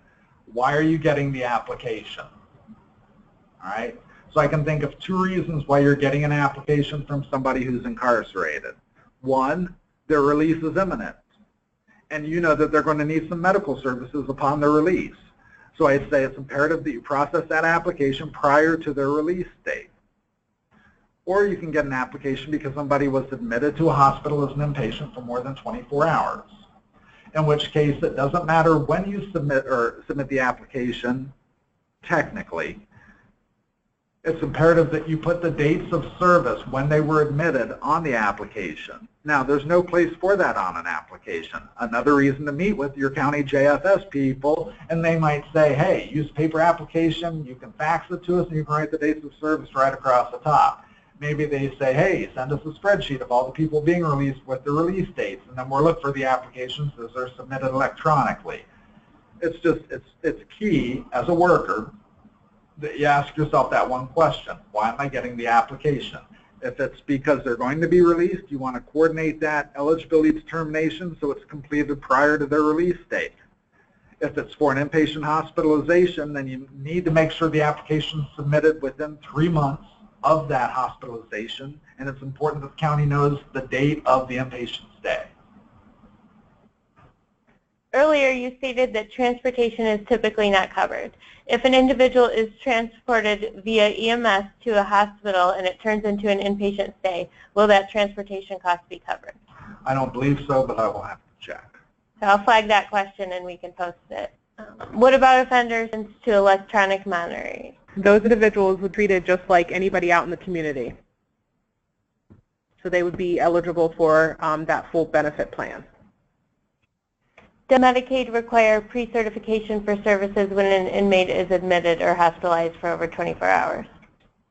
Why are you getting the application? All right. So I can think of two reasons why you're getting an application from somebody who's incarcerated. One, their release is imminent. And you know that they're going to need some medical services upon their release. So I'd say it's imperative that you process that application prior to their release date. Or you can get an application because somebody was admitted to a hospital as an inpatient for more than 24 hours. In which case, it doesn't matter when you submit or submit the application, technically, it's imperative that you put the dates of service when they were admitted on the application. Now, there's no place for that on an application. Another reason to meet with your county JFS people, and they might say, hey, use paper application, you can fax it to us, and you can write the dates of service right across the top. Maybe they say, hey, send us a spreadsheet of all the people being released with the release dates, and then we'll look for the applications as they're submitted electronically. It's just, it's, it's key as a worker you ask yourself that one question. Why am I getting the application? If it's because they're going to be released, you want to coordinate that eligibility determination so it's completed prior to their release date. If it's for an inpatient hospitalization, then you need to make sure the application is submitted within three months of that hospitalization, and it's important that the county knows the date of the inpatient stay. Earlier, you stated that transportation is typically not covered. If an individual is transported via EMS to a hospital and it turns into an inpatient stay, will that transportation cost be covered? I don't believe so, but I will have to check. So I'll flag that question and we can post it. Um, what about offenders to electronic monitoring? Those individuals were treated just like anybody out in the community. So they would be eligible for um, that full benefit plan. Does Medicaid require pre-certification for services when an inmate is admitted or hospitalized for over 24 hours?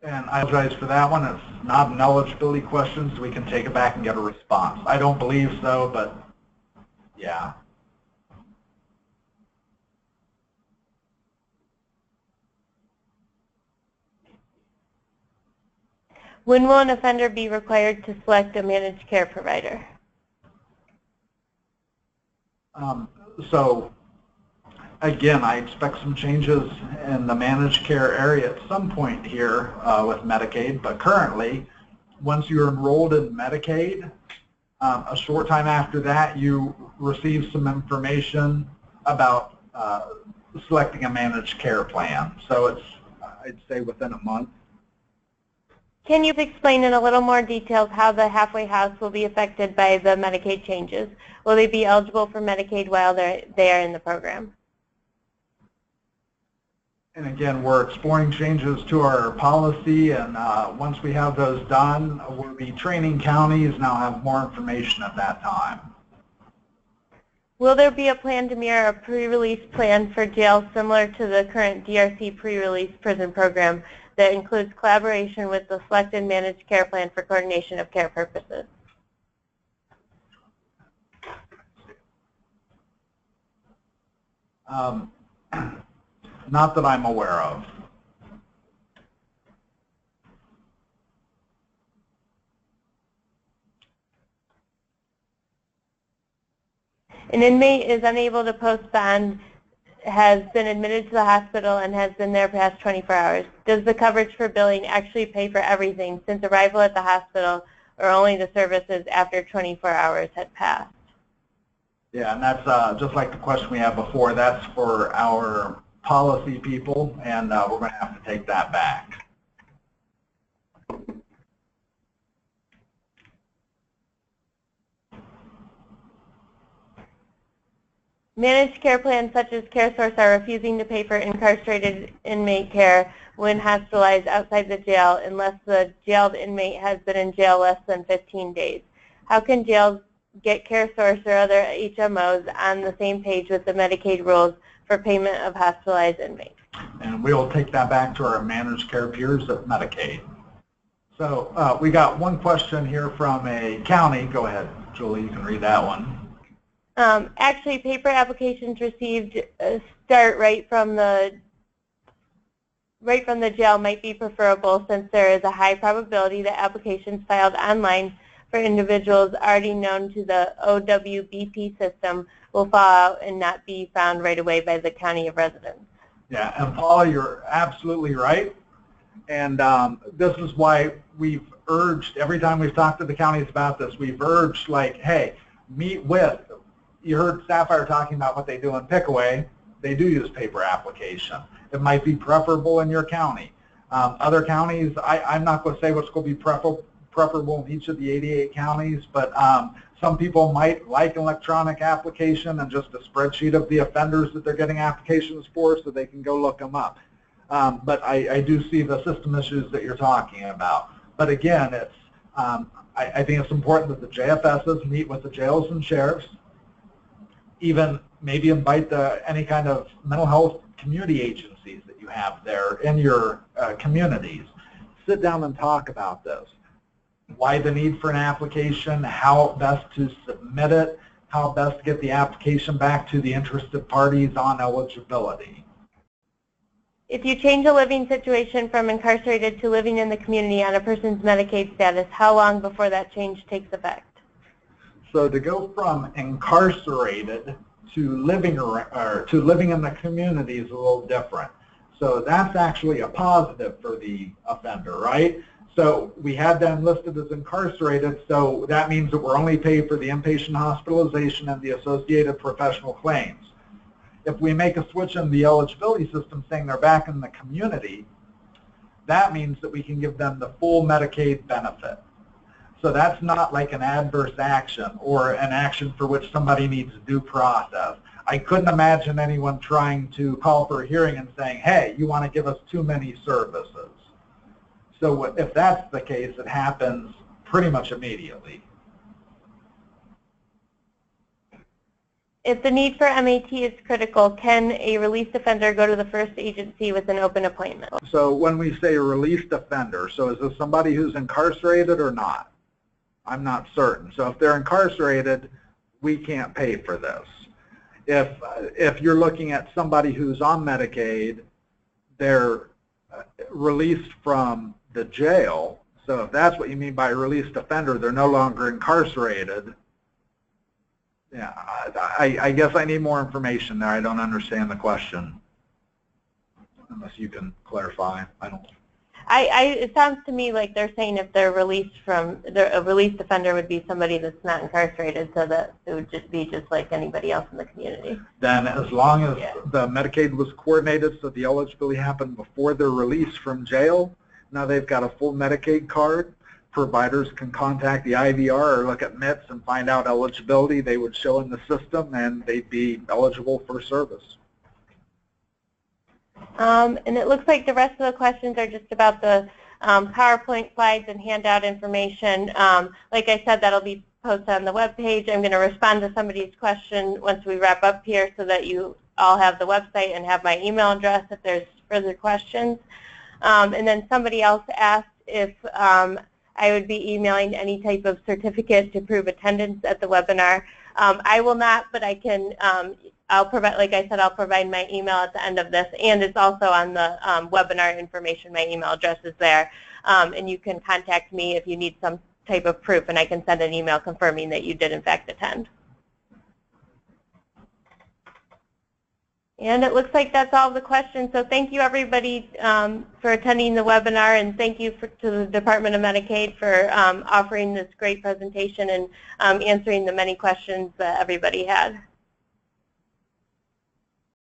And I apologize for that one. It's not an eligibility question, so we can take it back and get a response. I don't believe so, but yeah. When will an offender be required to select a managed care provider? Um, So, again, I expect some changes in the managed care area at some point here uh, with Medicaid, but currently, once you're enrolled in Medicaid, um, a short time after that, you receive some information about uh, selecting a managed care plan. So it's, I'd say within a month. Can you explain in a little more detail how the halfway house will be affected by the Medicaid changes? Will they be eligible for Medicaid while they're, they are in the program? And again, we're exploring changes to our policy, and uh, once we have those done, we'll be training counties, and I'll have more information at that time. Will there be a plan to mirror a pre-release plan for jail similar to the current DRC pre-release prison program that includes collaboration with the selected managed care plan for coordination of care purposes? Um, Not that I'm aware of. An inmate is unable to post bond, has been admitted to the hospital, and has been there past 24 hours. Does the coverage for billing actually pay for everything since arrival at the hospital or only the services after 24 hours had passed? Yeah, and that's uh, just like the question we had before. That's for our policy people, and uh, we're going to have to take that back. Managed care plans such as CareSource are refusing to pay for incarcerated inmate care when hospitalized outside the jail unless the jailed inmate has been in jail less than 15 days. How can jails get CareSource or other HMOs on the same page with the Medicaid rules for payment of hospitalized inmates? And we'll take that back to our managed care peers at Medicaid. So uh, we got one question here from a county. Go ahead, Julie, you can read that one. Um, actually, paper applications received uh, start right from the right from the jail might be preferable since there is a high probability that applications filed online for individuals already known to the OWBP system will fall out and not be found right away by the county of residence. Yeah, and Paula, you're absolutely right. And um, this is why we've urged, every time we've talked to the counties about this, we've urged like, hey, meet with, you heard Sapphire talking about what they do in Pickaway. They do use paper application. It might be preferable in your county. Um, other counties, I, I'm not going to say what's going to be preferable, preferable in each of the 88 counties, but um, some people might like electronic application and just a spreadsheet of the offenders that they're getting applications for so they can go look them up. Um, but I, I, do see the system issues that you're talking about. But again, it's um, I, I, think it's important that the JFSs meet with the jails and sheriffs, even maybe invite the, any kind of mental health community agencies that you have there in your uh, communities. Sit down and talk about this. Why the need for an application, how best to submit it, how best to get the application back to the interested parties on eligibility. If you change a living situation from incarcerated to living in the community on a person's Medicaid status, how long before that change takes effect? So to go from incarcerated to living or to living in the community is a little different. So that's actually a positive for the offender, right? So we had them listed as incarcerated, so that means that we're only paid for the inpatient hospitalization and the associated professional claims. If we make a switch in the eligibility system saying they're back in the community, that means that we can give them the full Medicaid benefit. So that's not like an adverse action or an action for which somebody needs due process. I couldn't imagine anyone trying to call for a hearing and saying, hey, you want to give us too many services. So if that's the case, it happens pretty much immediately. If the need for MAT is critical, can a released offender go to the first agency with an open appointment? So when we say released offender, so is this somebody who's incarcerated or not? I'm not certain. So if they're incarcerated, we can't pay for this. If, if you're looking at somebody who's on Medicaid, they're uh, released from the jail, So if that's what you mean by released offender, they're no longer incarcerated. Yeah, I, I, I guess I need more information there. I don't understand the question. Unless you can clarify. I don't. I, I, it sounds to me like they're saying if they're released from, they're, a released offender would be somebody that's not incarcerated, so that it would just be just like anybody else in the community. Then as long as Yeah. the Medicaid was coordinated so the eligibility happened before their release from jail, now they've got a full Medicaid card. Providers can contact the IVR or look at MITS and find out eligibility. They would show in the system and they'd be eligible for service. Um, and it looks like the rest of the questions are just about the um, PowerPoint slides and handout information. Um, like I said, that'll be posted on the webpage. I'm going to respond to somebody's question once we wrap up here so that you all have the website and have my email address if there's further questions. Um, and then somebody else asked if um, I would be emailing any type of certificate to prove attendance at the webinar. Um, I will not, but I can um, I'll provide, like I said, I'll provide my email at the end of this, and it's also on the um, webinar information. My email address is there, um, and you can contact me if you need some type of proof, and I can send an email confirming that you did in fact attend. And it looks like that's all the questions. So thank you everybody um, for attending the webinar, and thank you for, to the Department of Medicaid for um, offering this great presentation and um, answering the many questions that everybody had.